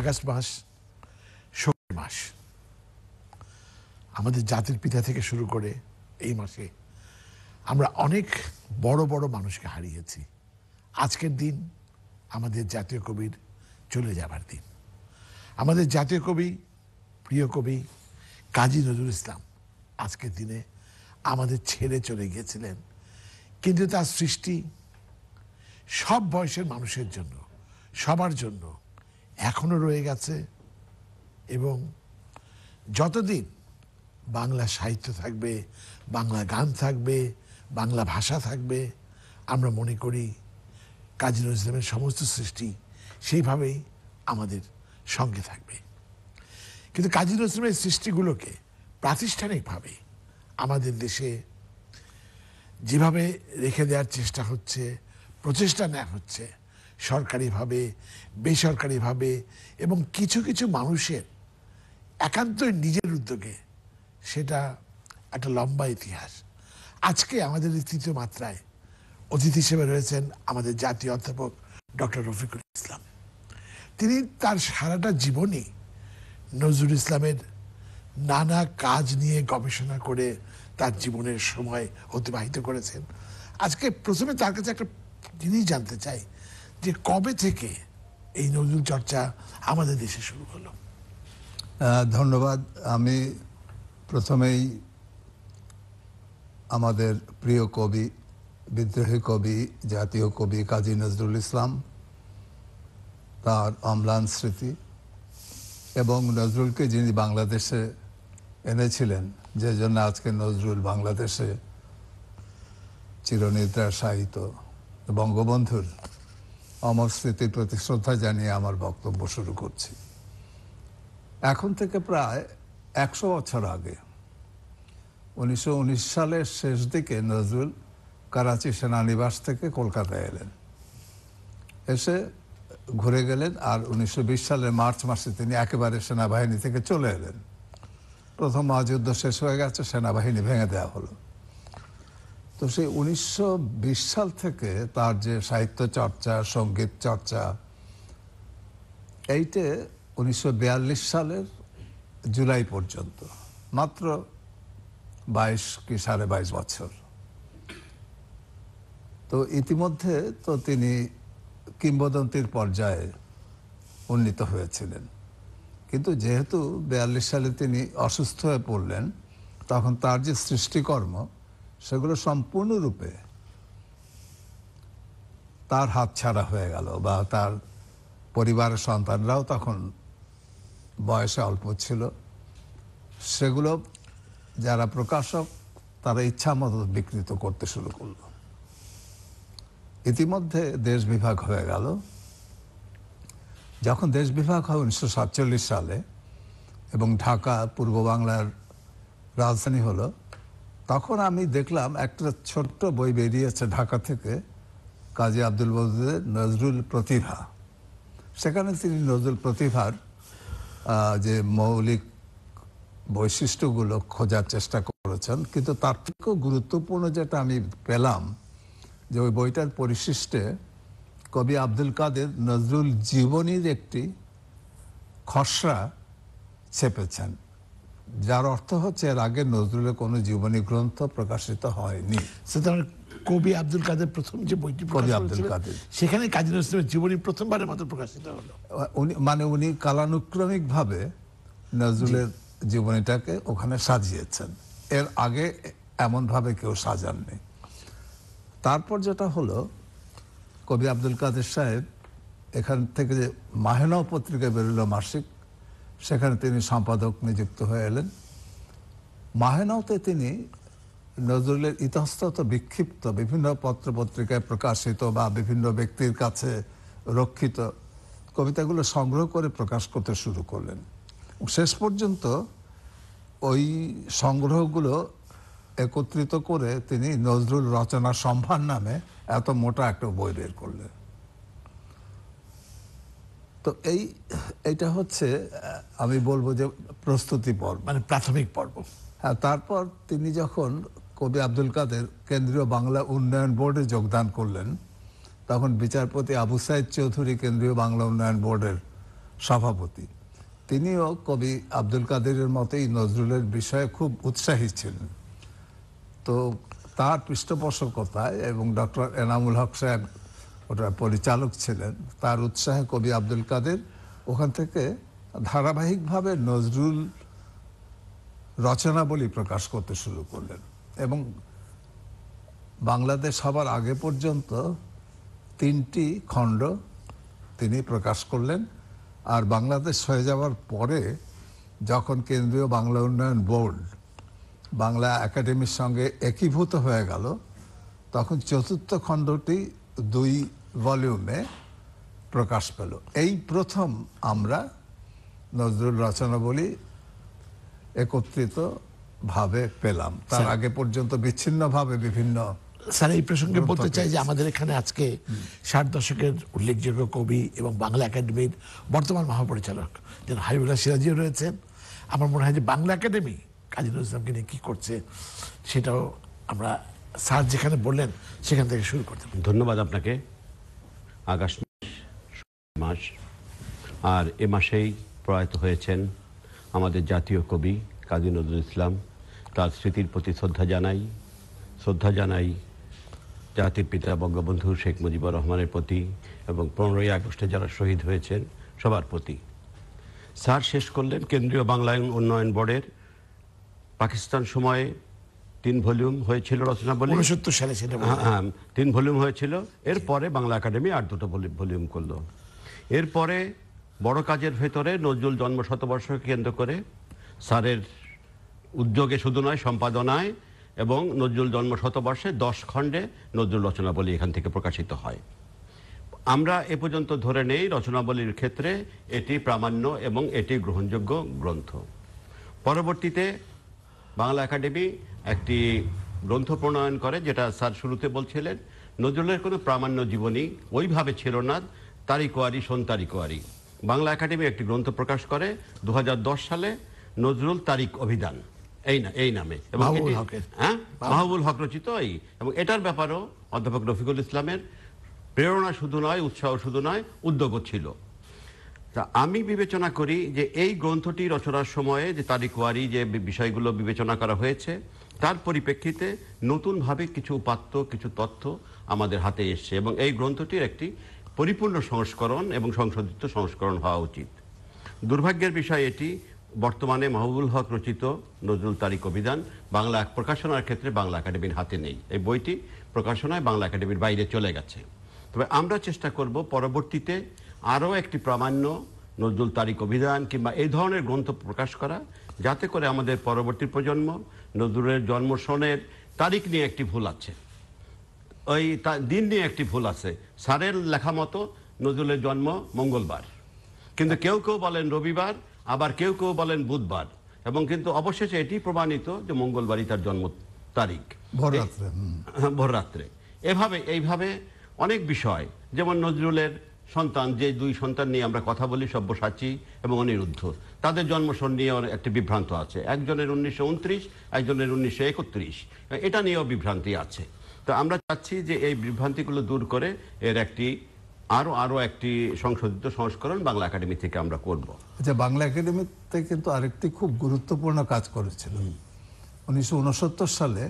August মাস শোকের মাস। আমাদের জাতির পিতা থেকে শুরু করে এই মাসে আমরা অনেক বড় বড় মানুষকে হারিয়েছি। আজকের দিন আমাদের জাতীয় কবির চলে যাবার দিন। আমাদের জাতীয় কবি, প্রিয় কবি কাজী নজরুল ইসলাম আজকের দিনে আমাদের ছেড়ে চলে গিয়েছিলেন। কিন্তু তার সৃষ্টি সব বয়সের মানুষের জন্য, সবার জন্য এখনও রয়ে গেছে এবং যতদিন বাংলা সাহিত্য থাকবে, বাংলা গান থাকবে, বাংলা ভাষা থাকবে, আমরা মনে করি কাজী নজরুল ইসলামের সমস্ত সৃষ্টি সেইভাবেই আমাদের সঙ্গে থাকবে। কিন্তু কাজী নজরুল ইসলামের সৃষ্টিগুলোকে প্রাতিষ্ঠানিকভাবে আমাদের দেশে যেভাবে রেখে দেওয়ার চেষ্টা হচ্ছে, প্রচেষ্টা নেওয়া হচ্ছে সরকারিভাবে, বেসরকারিভাবে এবং কিছু কিছু মানুষের একান্তই নিজের উদ্যোগে সেটা একটা লম্বা ইতিহাস। আজকে আমাদের তৃতীয় মাত্রায় অতিথি হিসেবে রয়েছেন আমাদের জাতীয় অধ্যাপক ডক্টর রফিকুল ইসলাম। তিনি তার সারাটা জীবনই নজরুল ইসলামের নানা কাজ নিয়ে গবেষণা করে তার জীবনের সময় অতিবাহিত করেছেন। আজকে প্রথমে তার কাছে একটা জিনিস জানতে চাই যে কবে থেকে এই নজরুল চর্চা আমাদের দেশে শুরু হলো? ধন্যবাদ। আমি প্রথমেই আমাদের প্রিয় কবি, বিদ্রোহী কবি, জাতীয় কবি কাজী নজরুল ইসলাম, তার অম্লান স্মৃতি এবং নজরুলকে যিনি বাংলাদেশে এনেছিলেন, যে জন্য আজকে নজরুল বাংলাদেশে চিরনিদ্রা সাহিত্য বঙ্গবন্ধুর অমর স্মৃতির প্রতি শ্রদ্ধা জানিয়ে আমার বক্তব্য শুরু করছি। এখন থেকে প্রায় একশো বছর আগে, উনিশশো উনিশ সালের শেষ দিকে নজরুল করাচি সেনানিবাস থেকে কলকাতায় এলেন। এসে ঘুরে গেলেন আর উনিশশো বিশ সালের মার্চ মাসে তিনি একেবারে সেনাবাহিনী থেকে চলে এলেন। প্রথম মহাযুদ্ধ শেষ হয়ে গেছে, সেনাবাহিনী ভেঙে দেওয়া হলো। তো সেই উনিশশো বিশ সাল থেকে তার যে সাহিত্য চর্চা, সংগীত চর্চা, এইটে উনিশশো বিয়াল্লিশ সালের জুলাই পর্যন্ত, মাত্র বাইশ কি সাড়ে বাইশ বছর। তো ইতিমধ্যে তো তিনি কিংবদন্তির পর্যায়ে উন্নীত হয়েছিলেন। কিন্তু যেহেতু বিয়াল্লিশ সালে তিনি অসুস্থ হয়ে পড়লেন, তখন তার যে সৃষ্টিকর্ম সেগুলো সম্পূর্ণরূপে তার হাত ছাড়া হয়ে গেল বা তার পরিবারের সন্তানরাও তখন বয়সে অল্প ছিল। সেগুলো যারা প্রকাশক, তারা ইচ্ছা মতো বিকৃত করতে শুরু করল। ইতিমধ্যে দেশ বিভাগ হয়ে গেল। যখন দেশ বিভাগ হয় উনিশশো সাতচল্লিশ সালে এবং ঢাকা, পূর্ব বাংলার রাজধানী হলো তখন আমি দেখলাম একটা ছোট্ট বই বেরিয়েছে ঢাকা থেকে, কাজী আব্দুল বজুদের নজরুল প্রতিভা। সেখানে তিনি নজরুল প্রতিভার যে মৌলিক বৈশিষ্ট্যগুলো খোঁজার চেষ্টা করেছেন, কিন্তু তার থেকেও গুরুত্বপূর্ণ যেটা আমি পেলাম, যে ওই বইটার পরিশিষ্টে কবি আব্দুল কাদের নজরুল জীবনীর একটি খসড়া ছেপেছেন। যার অর্থ হচ্ছে এর আগে নজরুলের কোনো জীবনী গ্রন্থ প্রকাশিত হয়নি। সুতরাং কবি আব্দুল কাদের প্রথম যে বইটি কবি আব্দুল কাদের। সেখানে কাজী নজরুল ইসলামের জীবনী প্রথমবারের মতো প্রকাশিত হলো। উনি মানে উনি কালানুক্রমিক ভাবে নজরুলের জীবনীটাকে ওখানে সাজিয়েছেন। এর আগে এমন ভাবে কেউ সাজাননি। তারপর যেটা হলো কবি আব্দুল কাদের সাহেব এখান থেকে যে মাহেনাও পত্রিকা বেরোলো মাসিক সেখানে তিনি সম্পাদক নিযুক্ত হয়ে এলেন। মাহেনাওতে তিনি নজরুলের ইতস্তত বিক্ষিপ্ত বিভিন্ন পত্র পত্রিকায় প্রকাশিত বা বিভিন্ন ব্যক্তির কাছে রক্ষিত কবিতাগুলো সংগ্রহ করে প্রকাশ করতে শুরু করলেন। শেষ পর্যন্ত ওই সংগ্রহগুলো একত্রিত করে তিনি নজরুল রচনা সম্ভার নামে এত মোটা একটা বই বের করলেন। তো এই এটা হচ্ছে আমি বলব যে প্রস্তুতি পর্ব মানে প্রাথমিক পর্ব। হ্যাঁ তারপর তিনি যখন কবি আব্দুল কাদের কেন্দ্রীয় বাংলা উন্নয়ন বোর্ডে যোগদান করলেন, তখন বিচারপতি আবু সাইদ চৌধুরী কেন্দ্রীয় বাংলা উন্নয়ন বোর্ডের সভাপতি। তিনিও কবি আব্দুল কাদেরের মতেই নজরুলের বিষয়ে খুব উৎসাহী ছিলেন। তো তার পৃষ্ঠপোষকতায় এবং ডক্টর এনামুল হক সাহেব ওটার পরিচালক ছিলেন। তার উৎসাহে কবি আব্দুল কাদের ওখান থেকে ধারাবাহিকভাবে নজরুল রচনাবলী প্রকাশ করতে শুরু করলেন এবং বাংলাদেশ হবার আগে পর্যন্ত তিনটি খণ্ড তিনি প্রকাশ করলেন আর বাংলাদেশ হয়ে যাওয়ার পরে যখন কেন্দ্রীয় বাংলা উন্নয়ন বোর্ড বাংলা একাডেমির সঙ্গে একীভূত হয়ে গেল, তখন চতুর্থ খণ্ডটি দুই ভলিউমে প্রকাশ পেল। এই প্রথম আমরা নজরুল রচনাবলী একত্রিত ভাবে পেলাম। তার আগে পর্যন্ত বিচ্ছিন্নভাবে বিভিন্ন স্যার এই প্রসঙ্গে বলতে চাই যে আমাদের এখানে আজকে ষাট দশকের উল্লেখযোগ্য কবি এবং বাংলা একাডেমির বর্তমান মহাপরিচালক যেন হাবিবুল্লাহ সিরাজিও রয়েছেন। আমার মনে হয় যে বাংলা একাডেমি কাজী নজরুল ইসলামকে নিয়ে কী করছে সেটাও আমরা স্যার যেখানে বললেন সেখান থেকে শুরু করতে ধন্যবাদ আপনাকে। আগস্ট মাস, আর এ মাসেই প্রয়াত হয়েছেন আমাদের জাতীয় কবি কাজী নজরুল ইসলাম। তার স্মৃতির প্রতি শ্রদ্ধা জানাই। শ্রদ্ধা জানাই জাতির পিতা বঙ্গবন্ধু শেখ মুজিবুর রহমানের প্রতি এবং পনেরোই আগস্টে যারা শহীদ হয়েছেন সবার প্রতি। স্যার শেষ করলেন কেন্দ্রীয় বাংলা উন্নয়ন বোর্ডের পাকিস্তান সময়ে তিন ভলিউম হয়েছিল রচনাবলী? উনসত্তর সালে সেটা হ্যাঁ, হ্যাঁ, তিন ভলিউম হয়েছিল। এরপরে বাংলা একাডেমি আর দুটো ভলিউম করল। এরপরে বড় কাজের ভেতরে নজরুল জন্ম শতবর্ষকে কেন্দ্র করে স্যারের উদ্যোগে শুধু নয় সম্পাদনায় এবং নজরুল জন্ম শতবর্ষে দশ খণ্ডে নজরুল রচনাবলী এখান থেকে প্রকাশিত হয়। আমরা এ পর্যন্ত ধরে নেই রচনাবলীর ক্ষেত্রে এটি প্রামাণ্য এবং এটি গ্রহণযোগ্য গ্রন্থ। পরবর্তীতে বাংলা একাডেমি একটি গ্রন্থ প্রণয়ন করে যেটা স্যার শুরুতে বলছিলেন নজরুলের কোনো প্রামাণ্য জীবনী ওইভাবে ছিল না তারিকোয়ারি সোন তারিকোয়ারি বাংলা একাডেমি একটি গ্রন্থ প্রকাশ করে দু হাজার দশ সালে নজরুল তারিক অভিধান। এই না এই নামে। এবং। হ্যাঁ? মাহবুল হক রচিত এই। এবং এটার ব্যাপারেও অধ্যাপক রফিকুল ইসলামের প্রেরণা শুধু নয় উৎসাহ শুধু নয় উদ্যোগও ছিল। তা আমি বিবেচনা করি যে এই গ্রন্থটি রচনার সময়ে যে তারিখওয়ারি যে বিষয়গুলো বিবেচনা করা হয়েছে তার পরিপ্রেক্ষিতে নতুনভাবে কিছু উপাত্ত, কিছু তথ্য আমাদের হাতে এসছে এবং এই গ্রন্থটির একটি পরিপূর্ণ সংস্করণ এবং সংশোধিত সংস্করণ হওয়া উচিত। দুর্ভাগ্যের বিষয় এটি, বর্তমানে মাহবুবুল হক রচিত নজরুল তারিক অভিধান বাংলা প্রকাশনার ক্ষেত্রে বাংলা একাডেমির হাতে নেই। এই বইটি প্রকাশনায় বাংলা একাডেমির বাইরে চলে গেছে। তবে আমরা চেষ্টা করব পরবর্তীতে আরও একটি প্রামাণ্য নজরুল তারিক অভিধান কিংবা এই ধরনের গ্রন্থ প্রকাশ করা, যাতে করে আমাদের পরবর্তী প্রজন্ম নজরুলের জন্ম সনের তারিখ নিয়ে একটি ভুল আছে। ওই দিন নিয়ে একটি ভুল আছে। স্যারের লেখা মতো নজরুলের জন্ম মঙ্গলবার। কিন্তু কেউ কেউ বলেন রবিবার আবার কেউ কেউ বলেন বুধবার। এবং কিন্তু অবশেষে এটি প্রমাণিত যে মঙ্গলবারই তার জন্ম তারিখ। ভোররাত্রে। হ্যাঁ, ভোররাত্রে এভাবে এইভাবে অনেক বিষয় যেমন নজরুলের সন্তান যে দুই সন্তান নিয়ে আমরা কথা বলি সব্যসাচী এবং অনিরুদ্ধ তাদের জন্মসন নিয়ে একটি বিভ্রান্ত আছে। একজনের উনিশশো উনত্রিশ একজনের উনিশশো একত্রিশ। এটা নিয়েও বিভ্রান্তি আছে। তো আমরা চাচ্ছি যে এই বিভ্রান্তিগুলো দূর করে এর একটি আরও আরও একটি সংশোধিত সংস্করণ বাংলা একাডেমি থেকে আমরা করব। আচ্ছা বাংলা একাডেমিতে কিন্তু আরেকটি খুব গুরুত্বপূর্ণ কাজ করেছিল। উনিশশো উনসত্তর সালে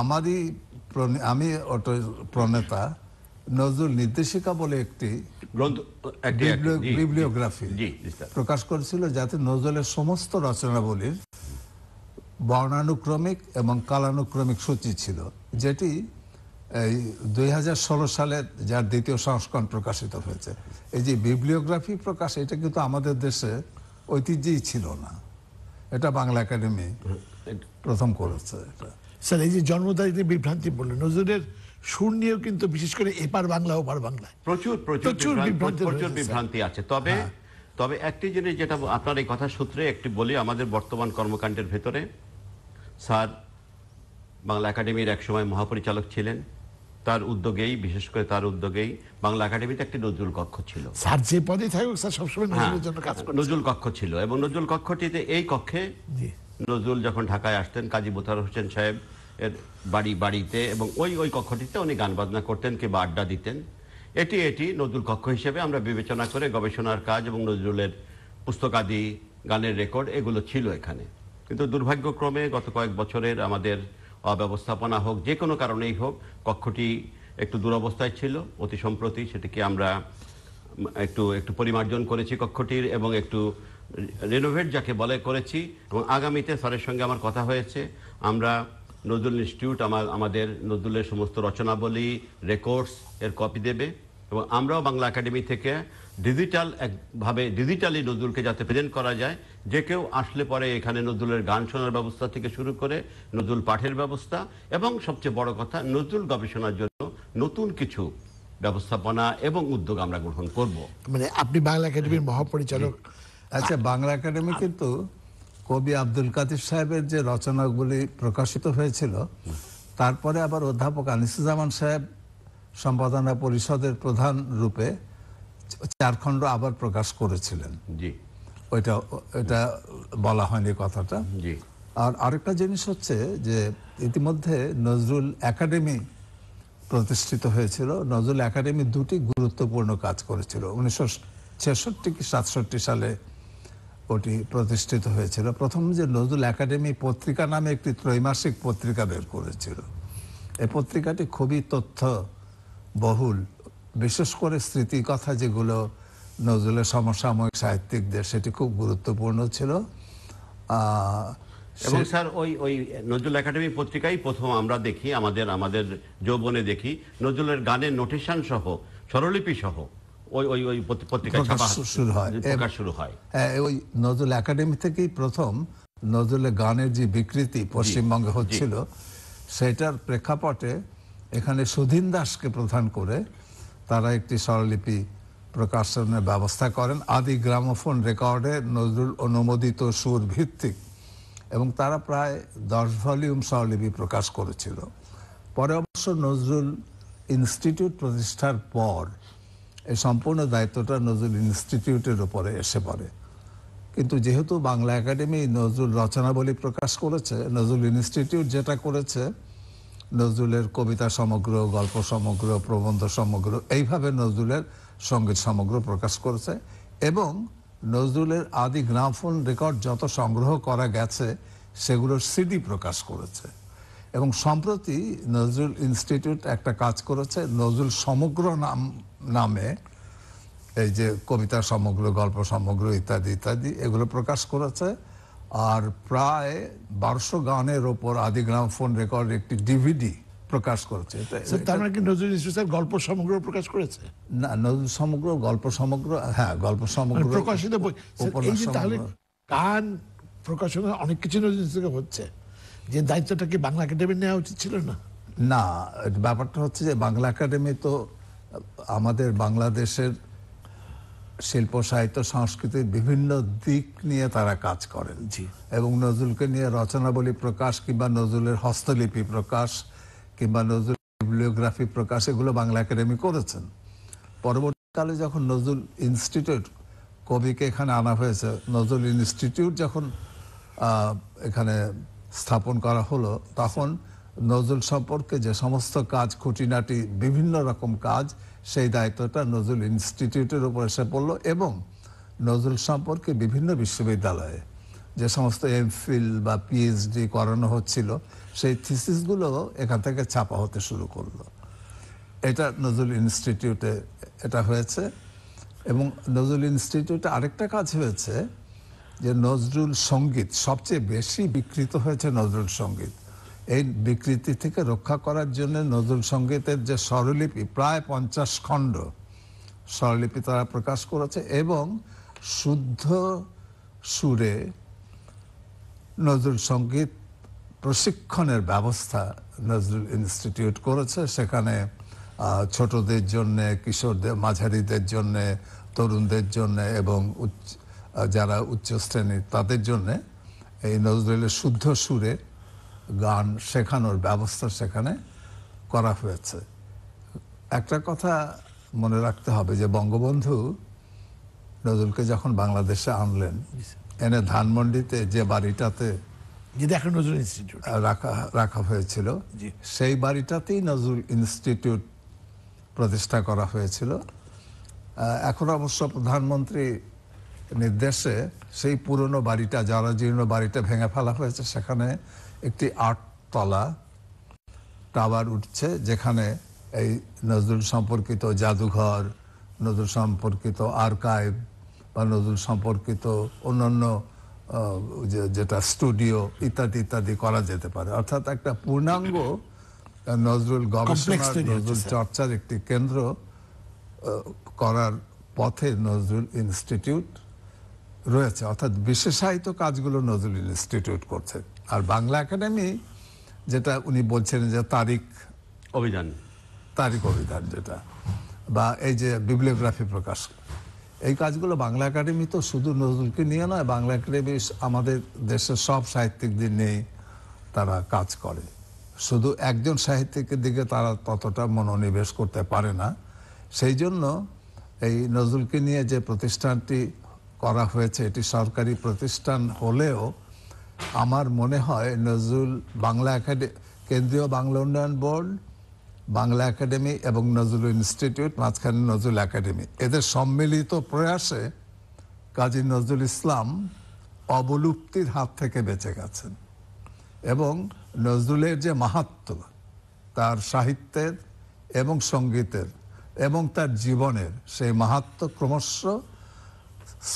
আমারই আমি ওটার প্রণেতা নজরুল নির্দেশিকা বলে একটি বিব্লিওগ্রাফি। প্রকাশ করেছিল যাতে নজরুলের সমস্ত রচনাবলীর বর্ণানুক্রমিক এবং কালানুক্রমিক সূচি ছিল যেটি এই দুই হাজার ষোলো সালে যার দ্বিতীয় সংস্করণ প্রকাশিত হয়েছে। এই যে বিব্লিওগ্রাফি প্রকাশ এটা কিন্তু আমাদের দেশে ঐতিহ্যই ছিল না। এটা বাংলা একাডেমি প্রথম করেছে এটা। স্যার এই যে জন্ম বিভ্রান্তি বললেন নজরুলের সুর নিয়েও কিন্তু বিশেষ করে এপার বাংলা ওপার বাংলায় প্রচুর প্রচুর প্রচুর বিভ্রান্তি- আছে। তবে তবে একটি জিনিস যেটা আপনার এই কথা সূত্রে একটি বলি আমাদের বর্তমান কর্মকাণ্ডের ভেতরে স্যার বাংলা একাডেমির একসময় মহাপরিচালক ছিলেন। তার উদ্যোগেই বিশেষ করে তার উদ্যোগেই বাংলা একাডেমিতে একটি নজরুল কক্ষ ছিল। স্যার যে পদে থাকুক স্যার সবসময় হ্যাঁ, নজরুলের জন্য কাজ করে নজরুল কক্ষ ছিল এবং নজরুল কক্ষটিতে এই কক্ষে নজরুল যখন ঢাকায় আসতেন কাজী মোতার হোসেন সাহেব এর বাড়ি বাড়িতে এবং ওই ওই কক্ষটিতে উনি গান বাজনা করতেন কিংবা আড্ডা দিতেন। এটি এটি নজরুল কক্ষ হিসেবে আমরা বিবেচনা করে গবেষণার কাজ এবং নজরুলের পুস্তকাদি, গানের রেকর্ড এগুলো ছিল এখানে। কিন্তু দুর্ভাগ্যক্রমে গত কয়েক বছরের আমাদের অব্যবস্থাপনা হোক, যে কোনো কারণেই হোক, কক্ষটি একটু দুরবস্থায় ছিল, অতি সম্প্রতি সেটিকে আমরা একটু একটু পরিমার্জন করেছি কক্ষটির এবং একটু রেনোভেট যাকে বলে করেছি এবং আগামীতে স্যারের সঙ্গে আমার কথা হয়েছে। আমরা নজরুল ইনস্টিটিউট আমার আমাদের নজরুলের সমস্ত রচনাবলী রেকর্ডস এর কপি দেবে এবং আমরাও বাংলা একাডেমি থেকে ডিজিটাল একভাবে ডিজিটালি নজরুলকে যাতে প্রেজেন্ট করা যায় যে কেউ আসলে পরে এখানে নজরুলের গান শোনার ব্যবস্থা থেকে শুরু করে নজরুল পাঠের ব্যবস্থা এবং সবচেয়ে বড় কথা নজরুল গবেষণার জন্য নতুন কিছু ব্যবস্থাপনা এবং উদ্যোগ আমরা গ্রহণ করব। মানে আপনি বাংলা একাডেমির মহাপরিচালক। আচ্ছা বাংলা একাডেমি কিন্তু কবি আব্দুল কাদের সাহেবের যে রচনাগুলি প্রকাশিত হয়েছিল তারপরে আবার অধ্যাপক আনিসুজ্জামান সাহেব সম্পাদনা পরিষদের প্রধান রূপে চার খণ্ড আবার প্রকাশ করেছিলেন। জি। ওইটা এটা বলা হয়নি কথাটা। জি। আর আরেকটা জিনিস হচ্ছে যে ইতিমধ্যে নজরুল একাডেমি প্রতিষ্ঠিত হয়েছিল। নজরুল একাডেমি দুটি গুরুত্বপূর্ণ কাজ করেছিল। উনিশশো ছেষট্টি কি সাতষট্টি সালে ওটি প্রতিষ্ঠিত হয়েছিল। প্রথম যে নজরুল একাডেমি পত্রিকা নামে একটি ত্রৈমাসিক পত্রিকা বের করেছিল। এই পত্রিকাটি খুবই তথ্য বহুল বিশেষ করে স্মৃতিকথা যেগুলো নজরুলের সমসাময়িক সাহিত্যিকদের, সেটি খুব গুরুত্বপূর্ণ ছিল। এবং স্যার, ওই ওই নজরুল একাডেমি পত্রিকাই প্রথম আমরা দেখি, আমাদের আমাদের যৌবনে দেখি। নজরুলের গানের নোটেশন সহ স্বরলিপি সহ ওই ওই ওই পত্রি- পত্রিকায় প্রকাশ ছাপা শুরু হয়। প্রকাশ শুরু হয়। হ্যাঁ, ওই নজরুল একাডেমি থেকেই প্রথম নজরুলের গানের যে বিকৃতি পশ্চিমবঙ্গে হচ্ছিল সেটার প্রেক্ষাপটে এখানে সুধীন দাসকে প্রধান করে তারা একটি স্বরলিপি প্রকাশনের ব্যবস্থা করেন। আদি গ্রামোফোন রেকর্ডে নজরুল অনুমোদিত সুর ভিত্তিক এবং তারা প্রায় দশ ভলিউম স্বরলিপি প্রকাশ করেছিল। পরে অবশ্য নজরুল ইনস্টিটিউট প্রতিষ্ঠার পর এই সম্পূর্ণ দায়িত্বটা নজরুল ইনস্টিটিউটের উপরে এসে পড়ে। কিন্তু যেহেতু বাংলা একাডেমি নজরুল রচনাবলী প্রকাশ করেছে, নজরুল ইনস্টিটিউট যেটা করেছে, নজরুলের কবিতা সমগ্র, গল্প সমগ্র, প্রবন্ধ সমগ্র, এইভাবে নজরুলের সংগীত সমগ্র প্রকাশ করেছে এবং নজরুলের আদি গ্রামফোন রেকর্ড যত সংগ্রহ করা গেছে, সেগুলোর সিডি প্রকাশ করেছে। এবং সম্প্রতি নজরুল ইনস্টিটিউট একটা কাজ করেছে, নজরুল সমগ্র নাম নামে এই যে কবিতা সমগ্র গল্প সমগ্র ইত্যাদি ইত্যাদি এগুলো প্রকাশ করেছে। আর প্রায় বারোশো গানের ওপর আদি গ্রামফোন রেকর্ড একটি ডিভিডি প্রকাশ করেছে। তার মানে কি নজরুল স্যার গল্প সমগ্র প্রকাশ করেছে? না নজরুল সমগ্র গল্প সমগ্র হ্যাঁ গল্প মানে সমগ্র প্রকাশিত বই। এই যে তাহলে গান প্রকাশনা অনেক কিছু নজরুল থেকে হচ্ছে। যে দায়িত্বটা কি বাংলা একাডেমি নেওয়া উচিত ছিল না? না ব্যাপারটা হচ্ছে যে বাংলা একাডেমি তো আমাদের বাংলাদেশের শিল্প সাহিত্য সংস্কৃতির বিভিন্ন দিক নিয়ে তারা কাজ করেন জি। এবং নজরুলকে নিয়ে রচনাবলী প্রকাশ কিংবা নজরুলের হস্তলিপি প্রকাশ কিংবা নজরুল বিব্লিওগ্রাফি প্রকাশ এগুলো বাংলা একাডেমি করেছেন পরবর্তীকালে যখন নজরুল ইনস্টিটিউট কবিকে এখানে আনা হয়েছে নজরুল ইনস্টিটিউট যখন এখানে স্থাপন করা হলো তখন নজরুল সম্পর্কে যে সমস্ত কাজ, খুঁটিনাটি, বিভিন্ন রকম কাজ, সেই দায়িত্বটা নজরুল ইনস্টিটিউটের উপর এসে পড়ল এবং নজরুল সম্পর্কে বিভিন্ন বিশ্ববিদ্যালয়ে যে সমস্ত এমফিল বা পিএইচডি করানো হচ্ছিল, সেই থিসিসগুলো এখান থেকে ছাপা হতে শুরু করল। এটা নজরুল ইনস্টিটিউটে এটা হয়েছে এবং নজরুল ইনস্টিটিউটে আরেকটা কাজ হয়েছে যে নজরুল সংগীত, সবচেয়ে বেশি বিকৃত হয়েছে নজরুল সংগীত। এই বিকৃতি থেকে রক্ষা করার জন্য নজরুল সঙ্গীতের যে স্বরলিপি, প্রায় পঞ্চাশ খণ্ড স্বরলিপি তারা প্রকাশ করেছে এবং শুদ্ধ সুরে নজরুল সংগীত প্রশিক্ষণের ব্যবস্থা নজরুল ইনস্টিটিউট করেছে। সেখানে ছোটদের জন্য, কিশোরদের, মাঝারিদের জন্য, তরুণদের জন্য এবং যারা উচ্চ শ্রেণির তাদের জন্য এই নজরুলের শুদ্ধ সুরে গান শেখানোর ব্যবস্থা সেখানে করা হয়েছে। একটা কথা মনে রাখতে হবে যে বঙ্গবন্ধু নজরুলকে যখন বাংলাদেশে আনলেন এনে ধানমন্ডিতে যে বাড়িটাতে নজরুল ইনস্টিটিউট। রাখা রাখা হয়েছিল সেই বাড়িটাতেই নজরুল ইনস্টিটিউট প্রতিষ্ঠা করা হয়েছিল। এখন অবশ্য প্রধানমন্ত্রী নির্দেশে সেই পুরনো বাড়িটা যারা জীর্ণ বাড়িটা ভেঙে ফেলা হয়েছে সেখানে একটি আটতলা টাওয়ার উঠছে যেখানে এই নজরুল সম্পর্কিত জাদুঘর নজরুল সম্পর্কিত আর্কাইভ বা নজরুল সম্পর্কিত অন্যান্য যেটা স্টুডিও ইত্যাদি ইত্যাদি করা যেতে পারে। অর্থাৎ একটা পূর্ণাঙ্গ নজরুল গবেষণা নজরুল চর্চার একটি কেন্দ্র করার পথে নজরুল ইনস্টিটিউট রয়েছে। অর্থাৎ বিশেষায়িত কাজগুলো নজরুল ইনস্টিটিউট করছে। আর বাংলা একাডেমি যেটা উনি বলছেন যে তারিখ অভিযান তারিখ অভিধান যেটা বা এই যে বিবলিওগ্রাফি প্রকাশ। এই কাজগুলো বাংলা একাডেমি তো শুধু নজরুলকে নিয়ে নয় বাংলা একাডেমি আমাদের দেশের সব সাহিত্যিকদের নিয়েই তারা কাজ করে। শুধু একজন সাহিত্যিকের দিকে তারা ততটা মনোনিবেশ করতে পারে না। সেই জন্য এই নজরুলকে নিয়ে যে প্রতিষ্ঠানটি করা হয়েছে এটি সরকারি প্রতিষ্ঠান হলেও আমার মনে হয় নজরুল বাংলা একাডেমি কেন্দ্রীয় বাংলা উন্নয়ন বোর্ড, বাংলা একাডেমি এবং নজরুল ইনস্টিটিউট, মাঝখানে নজরুল একাডেমি। এদের সম্মিলিত প্রয়াসে কাজী নজরুল ইসলাম অবলুপ্তির হাত থেকে বেঁচে গেছেন এবং নজরুলের যে মাহাত্ম, তার সাহিত্যের এবং সঙ্গীতের এবং তার জীবনের সেই মাহাত্ম ক্রমশ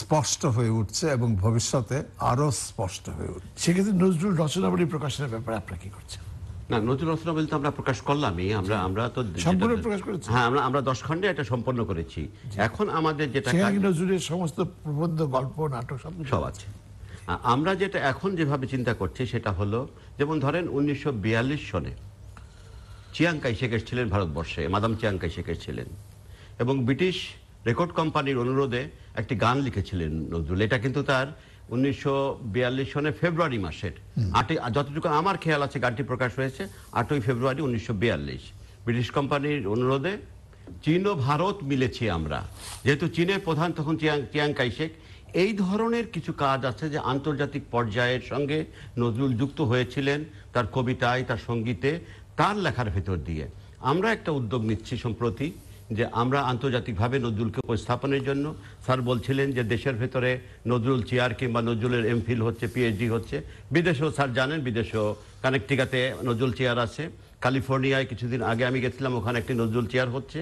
স্পষ্ট হয়ে উঠছে এবং ভবিষ্যতে আরও স্পষ্ট হয়ে উঠছে। সেক্ষেত্রে নজরুল রচনাবলী প্রকাশনের ব্যাপারে আপনারা কি করছেন? না নজরুল রচনাবলী তো আমরা প্রকাশ করলামই। আমরা আমরা তো সম্পূর্ণ প্রকাশ করেছেন? হ্যাঁ আমরা আমরা দশ খণ্ডে এটা সম্পন্ন করেছি। এখন আমাদের যেটা নজরুলের সমস্ত প্রবন্ধ গল্প নাটক সব সব আছে। আমরা যেটা এখন যেভাবে চিন্তা করছি সেটা হলো যেমন ধরেন উনিশশো সনে চিয়াংকাই শেখ এসেছিলেন ভারতবর্ষে মাদাম চিয়াংকাই শেখ এসেছিলেন এবং ব্রিটিশ রেকর্ড কোম্পানির অনুরোধে একটি গান লিখেছিলেন নজরুল। এটা কিন্তু তার উনিশশো বিয়াল্লিশ সনে ফেব্রুয়ারি মাসের। আটই যতটুকু আমার খেয়াল আছে গানটি প্রকাশ হয়েছে আটই ফেব্রুয়ারি উনিশশো বিয়াল্লিশ। ব্রিটিশ কোম্পানির অনুরোধে চীন ও ভারত মিলেছি আমরা। যেহেতু চীনের প্রধান তখন চিয়াং চিয়াং কাইশেক এই ধরনের কিছু কাজ আছে যে আন্তর্জাতিক পর্যায়ের সঙ্গে নজরুল যুক্ত হয়েছিলেন তার কবিতায় তার সঙ্গীতে তার লেখার ভেতর দিয়ে। আমরা একটা উদ্যোগ নিচ্ছি সম্প্রতি। যে আমরা আন্তর্জাতিকভাবে নজরুলকে উপস্থাপনের জন্য স্যার বলছিলেন যে দেশের ভেতরে নজরুল চেয়ার কিংবা নজরুলের এমফিল হচ্ছে, পিএইচডি হচ্ছে। বিদেশেও স্যার জানেন, বিদেশেও কানেকটিকাতে নজরুল চেয়ার আছে। ক্যালিফোর্নিয়ায় কিছুদিন আগে আমি গেছিলাম, ওখানে একটি নজরুল চেয়ার হচ্ছে।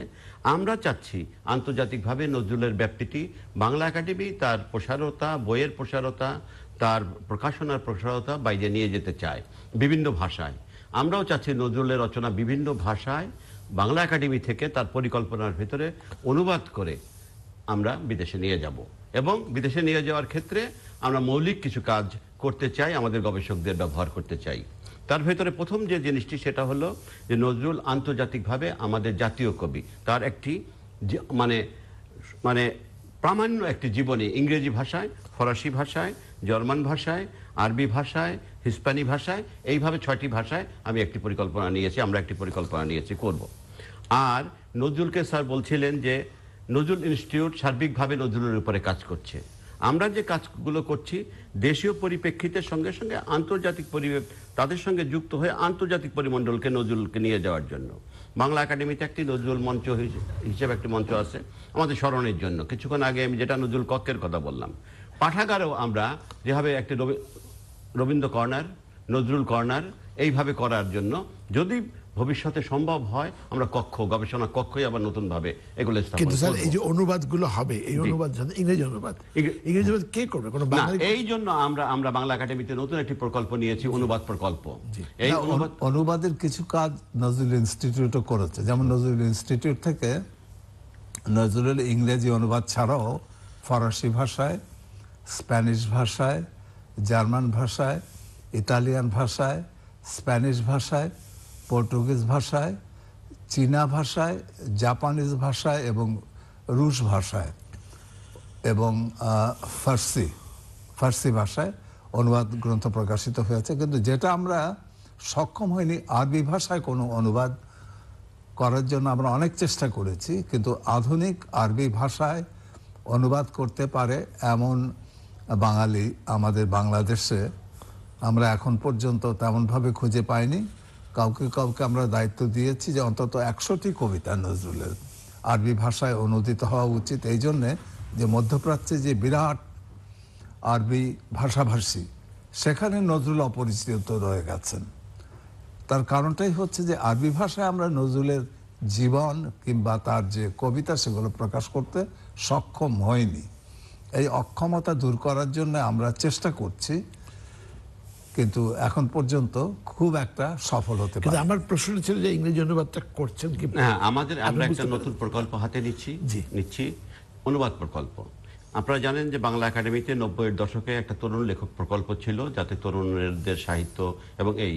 আমরা চাচ্ছি আন্তর্জাতিকভাবে নজরুলের ব্যাপ্তিটি, বাংলা একাডেমি তার প্রসারতা, বইয়ের প্রসারতা, তার প্রকাশনার প্রসারতা বাইরে নিয়ে যেতে চায় বিভিন্ন ভাষায়। আমরাও চাচ্ছি নজরুলের রচনা বিভিন্ন ভাষায় বাংলা একাডেমি থেকে তার পরিকল্পনার ভিতরে অনুবাদ করে আমরা বিদেশে নিয়ে যাব। এবং বিদেশে নিয়ে যাওয়ার ক্ষেত্রে আমরা মৌলিক কিছু কাজ করতে চাই, আমাদের গবেষকদের ব্যবহার করতে চাই। তার ভেতরে প্রথম যে জিনিসটি সেটা হলো যে নজরুল আন্তর্জাতিকভাবে আমাদের জাতীয় কবি, তার একটি মানে মানে প্রামাণ্য একটি জীবনী, ইংরেজি ভাষায়, ফরাসি ভাষায়, জার্মান ভাষায়, আরবি ভাষায় হিস্পানি ভাষায়, এইভাবে ছয়টি ভাষায় আমি একটি পরিকল্পনা নিয়েছি, আমরা একটি পরিকল্পনা নিয়েছি, করব। আর নজরুলকে স্যার বলছিলেন যে, নজরুল ইনস্টিটিউট সার্বিকভাবে নজরুলের উপরে কাজ করছে। আমরা যে কাজগুলো করছি, দেশীয় পরিপ্রেক্ষিতের সঙ্গে সঙ্গে আন্তর্জাতিক পরিবেশ তাদের সঙ্গে যুক্ত হয়ে আন্তর্জাতিক পরিমণ্ডলকে নজরুলকে নিয়ে যাওয়ার জন্য। বাংলা একাডেমিতে একটি নজরুল মঞ্চ হিস- হিসেবে একটি মঞ্চ আছে, আমাদের স্মরণের জন্য। কিছুক্ষণ আগে আমি যেটা নজরুল কক্ষের কথা বললাম। পাঠাগারেও আমরা যেভাবে একটি রবীন্দ্র কর্নার নজরুল কর্নার এইভাবে করার জন্য যদি ভবিষ্যতে সম্ভব হয় আমরা কক্ষ গবেষণা কক্ষই আবার নতুনভাবে এগুলো কিন্তু স্যার এই যে অনুবাদগুলো হবে এই অনুবাদ ইংরেজি অনুবাদ। ইংরে- ইংরেজি অনুবাদ কে করবে? কোনো এই জন্য আমরা আমরা বাংলা একাডেমিতে নতুন একটি প্রকল্প নিয়েছি অনুবাদ প্রকল্প। এই অনুবাদ অনুবাদের কিছু কাজ নজরুল ইনস্টিটিউটও করেছে। যেমন নজরুল ইনস্টিটিউট থেকে নজরুল ইংরেজি অনুবাদ ছাড়াও ফরাসি ভাষায় স্প্যানিশ ভাষায় জার্মান ভাষায়, ইতালিয়ান ভাষায়, স্প্যানিশ ভাষায়, পর্তুগিজ ভাষায়, চীনা ভাষায়, জাপানিজ ভাষায় এবং রুশ ভাষায় এবং ফার্সি ফার্সি ভাষায় অনুবাদ গ্রন্থ প্রকাশিত হয়েছে। কিন্তু যেটা আমরা সক্ষম হইনি, আরবি ভাষায় কোনো অনুবাদ করার জন্য আমরা অনেক চেষ্টা করেছি, কিন্তু আধুনিক আরবি ভাষায় অনুবাদ করতে পারে এমন বাঙালি আমাদের বাংলাদেশে, আমরা এখন পর্যন্ত তেমনভাবে খুঁজে পাইনি। কাউকে কাউকে আমরা দায়িত্ব দিয়েছি যে অন্তত একশোটি কবিতা নজরুলের আরবি ভাষায় অনুদিত হওয়া উচিত। এই জন্যে যে মধ্যপ্রাচ্যে যে বিরাট আরবি ভাষাভাষী, সেখানে নজরুল অপরিচিত রয়ে গেছেন। তার কারণটাই হচ্ছে যে আরবি ভাষায় আমরা নজরুলের জীবন কিংবা তার যে কবিতা সেগুলো প্রকাশ করতে সক্ষম হয়নি এই অক্ষমতা দূর করার জন্য আমরা চেষ্টা করছি কিন্তু এখন পর্যন্ত খুব একটা সফল হতে কিন্তু পারে আমার প্রশ্ন ছিল যে ইংরেজি অনুবাদটা করছেন কি? হ্যাঁ আমাদের আমরা একটা নতুন প্রকল্প হাতে নিচ্ছি জি। নিচ্ছি অনুবাদ প্রকল্প। আপনারা জানেন যে বাংলা একাডেমিতে নব্বইয়ের দশকে একটা তরুণ লেখক প্রকল্প ছিল যাতে তরুণদের সাহিত্য এবং এই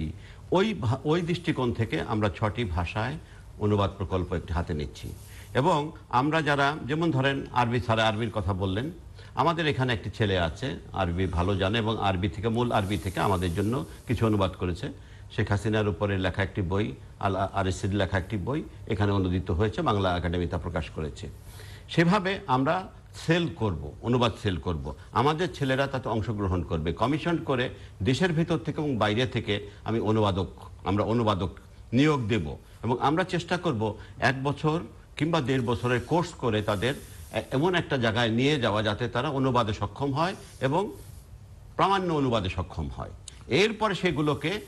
ওই ওই দৃষ্টিকোণ থেকে আমরা ছটি ভাষায় অনুবাদ প্রকল্প একটি হাতে নিচ্ছি। এবং আমরা যারা যেমন ধরেন আরবি ছাড়া আরবির কথা বললেন আমাদের এখানে একটি ছেলে আছে, আরবি ভালো জানে এবং আরবি থেকে, মূল আরবি থেকে আমাদের জন্য কিছু অনুবাদ করেছে। শেখ হাসিনার উপরে লেখা একটি বই, আল আরিসির লেখা একটি বই, এখানে অনুদিত হয়েছে, বাংলা একাডেমি তা প্রকাশ করেছে। সেভাবে আমরা সেল করব, অনুবাদ সেল করব। আমাদের ছেলেরা তাতে অংশগ্রহণ করবে। কমিশন করে দেশের ভিতর থেকে এবং বাইরে থেকে আমি অনুবাদক, আমরা অনুবাদক নিয়োগ দেব। এবং আমরা চেষ্টা করব এক বছর কিংবা দেড় বছরের কোর্স করে তাদের এমন একটা জায়গায় নিয়ে যাওয়া যাতে তারা অনুবাদে সক্ষম হয় এবং প্রামাণ্য অনুবাদে সক্ষম হয়। এরপরে সেগুলোকে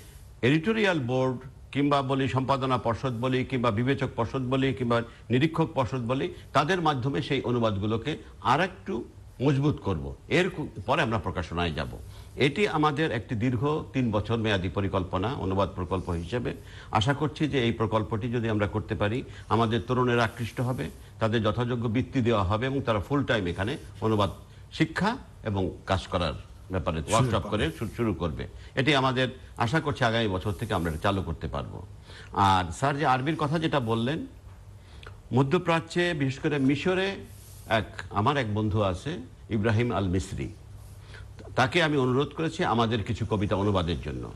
এডিটোরিয়াল বোর্ড কিংবা বলি সম্পাদনা পর্ষদ বলি কিংবা বিবেচক পর্ষদ বলি কিংবা নিরীক্ষক পর্ষদ বলি, তাদের মাধ্যমে সেই অনুবাদগুলোকে আর একটু মজবুত করব। এর পরে আমরা প্রকাশনায় যাব। এটি আমাদের একটি দীর্ঘ তিন বছর মেয়াদী পরিকল্পনা অনুবাদ প্রকল্প হিসেবে। আশা করছি যে এই প্রকল্পটি যদি আমরা করতে পারি আমাদের তরুণেরা আকৃষ্ট হবে তাদের যথাযোগ্য বৃত্তি দেওয়া হবে এবং তারা ফুল টাইম এখানে অনুবাদ শিক্ষা এবং কাজ করার ব্যাপারে ওয়ার্কশপ করে শুরু করবে। এটি আমাদের আশা করছি আগামী বছর থেকে আমরা এটা চালু করতে পারব। আর স্যার যে আরবির কথা যেটা বললেন মধ্যপ্রাচ্যে বিশেষ করে মিশরে এক আমার এক বন্ধু আছে ইব্রাহিম আল মিসরি তাকে আমি অনুরোধ করেছি আমাদের কিছু কবিতা অনুবাদের জন্য।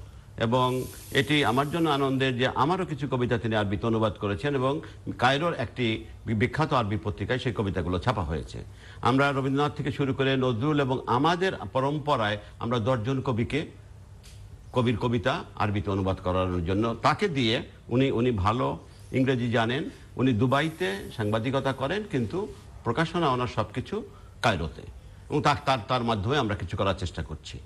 এবং এটি আমার জন্য আনন্দের যে আমারও কিছু কবিতা তিনি আরবিতে অনুবাদ করেছেন এবং কায়রোর একটি বিখ্যাত আরবি পত্রিকায় সেই কবিতাগুলো ছাপা হয়েছে। আমরা রবীন্দ্রনাথ থেকে শুরু করে নজরুল এবং আমাদের পরম্পরায় আমরা দশজন কবিকে, কবির কবিতা আরবিতে অনুবাদ করার জন্য তাকে দিয়ে উনি উনি ভালো ইংরেজি জানেন, উনি দুবাইতে সাংবাদিকতা করেন, কিন্তু প্রকাশনা, ওনার সব কিছু কায়রোতে। এবং তার তার তার মাধ্যমে আমরা কিছু করার চেষ্টা করছি।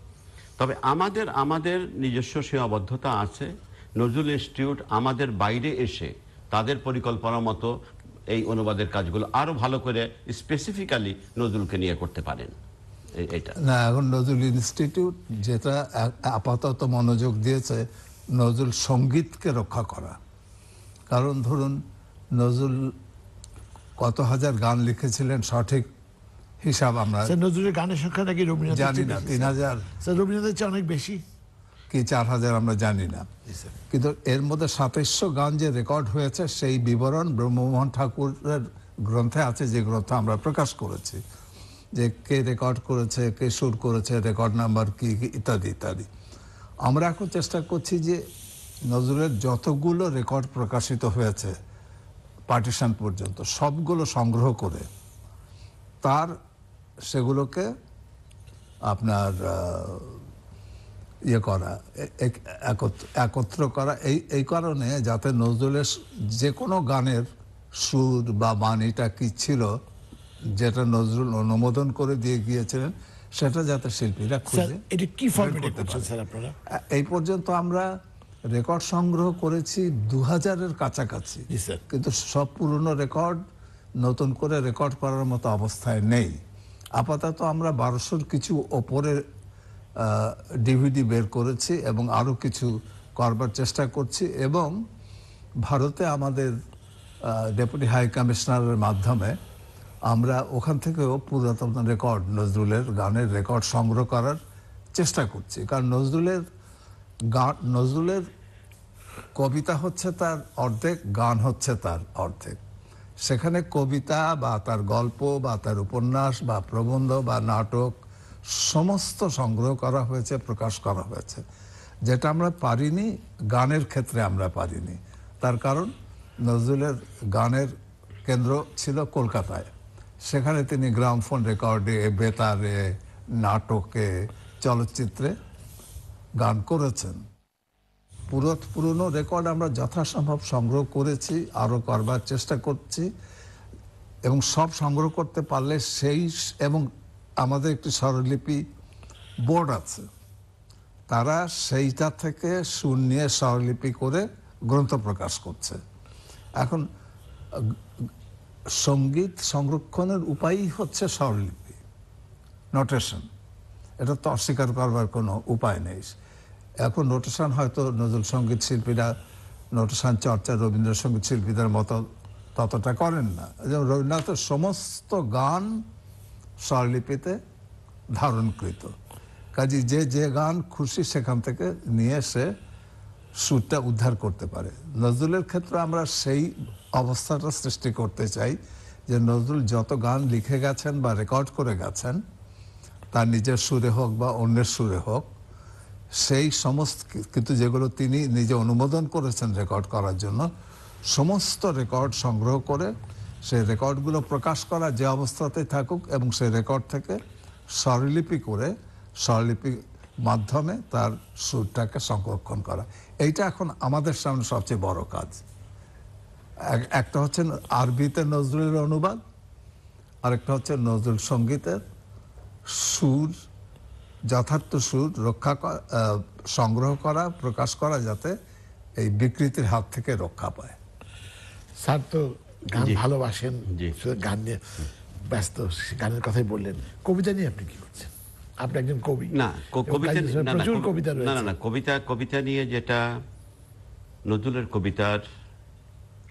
তবে আমাদের আমাদের নিজস্ব সীমাবদ্ধতা আছে। নজরুল ইনস্টিটিউট আমাদের বাইরে এসে তাদের পরিকল্পনা মতো এই অনুবাদের কাজগুলো আরও ভালো করে স্পেসিফিক্যালি নজরুলকে নিয়ে করতে পারেন। এটা। না, এখন নজরুল ইনস্টিটিউট যেটা আপাতত মনোযোগ দিয়েছে, নজরুল সঙ্গীতকে রক্ষা করা। কারণ ধরুন, নজরুল কত হাজার গান লিখেছিলেন সঠিক হিসাব আমরা স্যার নজরুলের গানের সংখ্যা নাকি রবীন্দ্রনাথ জানি না তিন হাজার। স্যার রবীন্দ্রনাথের চেয়ে অনেক বেশি? কি চার হাজার আমরা জানি না। কিন্তু এর মধ্যে সাতাইশশো গান যে রেকর্ড হয়েছে সেই বিবরণ ব্রহ্মমোহন ঠাকুরের গ্রন্থে আছে যে গ্রন্থ আমরা প্রকাশ করেছি। যে কে রেকর্ড করেছে কে সুর করেছে রেকর্ড নাম্বার কি কি ইত্যাদি ইত্যাদি। আমরা এখন চেষ্টা করছি যে নজরুলের যতগুলো রেকর্ড প্রকাশিত হয়েছে পার্টিশন পর্যন্ত সবগুলো সংগ্রহ করে তার সেগুলোকে আপনার ইয়ে করা একত্র- একত্র করা এই এই কারণে যাতে নজরুলের যে কোনো গানের সুর বা বাণীটা কি ছিল যেটা নজরুল অনুমোদন করে দিয়ে গিয়েছিলেন সেটা যাতে শিল্পীরা খুঁজে এটা কি করছেন। স্যার আপনারা এই পর্যন্ত আমরা রেকর্ড সংগ্রহ করেছি দু হাজারের কাছাকাছি স্যার। কিন্তু সব পুরনো রেকর্ড নতুন করে রেকর্ড করার মতো অবস্থায় নেই আপাতত আমরা বারোশোর কিছু ওপরে ডিভিডি বের করেছি এবং আরও কিছু করবার চেষ্টা করছি এবং ভারতে আমাদের ডেপুটি হাই কমিশনারের মাধ্যমে আমরা ওখান থেকেও পুরাতন রেকর্ড, নজরুলের গানের রেকর্ড সংগ্রহ করার চেষ্টা করছি। কারণ নজরুলের গান নজরুলের কবিতা হচ্ছে তার অর্ধেক, গান হচ্ছে তার অর্ধেক। সেখানে কবিতা বা তার গল্প বা তার উপন্যাস বা প্রবন্ধ বা নাটক সমস্ত সংগ্রহ করা হয়েছে, প্রকাশ করা হয়েছে। যেটা আমরা পারিনি, গানের ক্ষেত্রে আমরা পারিনি। তার কারণ, নজরুলের গানের কেন্দ্র ছিল কলকাতায়। সেখানে তিনি গ্রামফোন রেকর্ডে, বেতারে, নাটকে, চলচ্চিত্রে গান করেছেন। পুরো পুরনো রেকর্ড আমরা যথাসম্ভব সংগ্রহ করেছি, আরও করবার চেষ্টা করছি এবং সব সংগ্রহ করতে পারলে সেই এবং আমাদের একটি স্বরলিপি বোর্ড আছে। তারা সেইটা থেকে সুর নিয়ে স্বরলিপি করে গ্রন্থ প্রকাশ করছে। এখন, সংগীত সংরক্ষণের উপায়ই হচ্ছে স্বরলিপি নোটেশন এটা তো অস্বীকার করবার কোনো উপায় নেই। এখন নোটেশন হয়তো নজরুল সংগীত শিল্পীরা নোটেশন চর্চা রবীন্দ্রসঙ্গীত শিল্পীদের মতো ততটা করেন না। যেমন রবীন্দ্রনাথের সমস্ত গান স্বরলিপিতে ধারণকৃত। কাজে যে যে গান খুশি সেখান থেকে নিয়ে এসে সুরটা উদ্ধার করতে পারে। নজরুলের ক্ষেত্রে আমরা সেই অবস্থাটা সৃষ্টি করতে চাই যে নজরুল যত গান লিখে গেছেন বা রেকর্ড করে গেছেন, তার নিজের সুরে হোক বা অন্যের সুরে হোক সেই সমস্ত কিন্তু যেগুলো তিনি নিজে অনুমোদন করেছেন রেকর্ড করার জন্য, সমস্ত রেকর্ড সংগ্রহ করে সেই রেকর্ডগুলো প্রকাশ করা যে অবস্থাতেই থাকুক এবং সেই রেকর্ড থেকে স্বরলিপি করে স্বরলিপি মাধ্যমে তার সুরটাকে সংরক্ষণ করা। এইটা এখন আমাদের সামনে সবচেয়ে বড় কাজ। এক- একটা হচ্ছে আরবিতে নজরুলের অনুবাদ, আরেকটা হচ্ছে নজরুল সঙ্গীতের সুর যথার্থ সুর রক্ষা সংগ্রহ করা প্রকাশ করা যাতে এই বিকৃতির হাত থেকে রক্ষা পায়। স্যার তো গান ভালোবাসেন। গান নিয়ে ব্যস্ত গানের কথাই বললেন। কবিতা নিয়ে আপনি কি করছেন? আপনি একজন কবি। না কবিতা কাজী না, না, প্রচুর কবিতা না না না কবিতা কবিতা নিয়ে যেটা নজরুলের কবিতার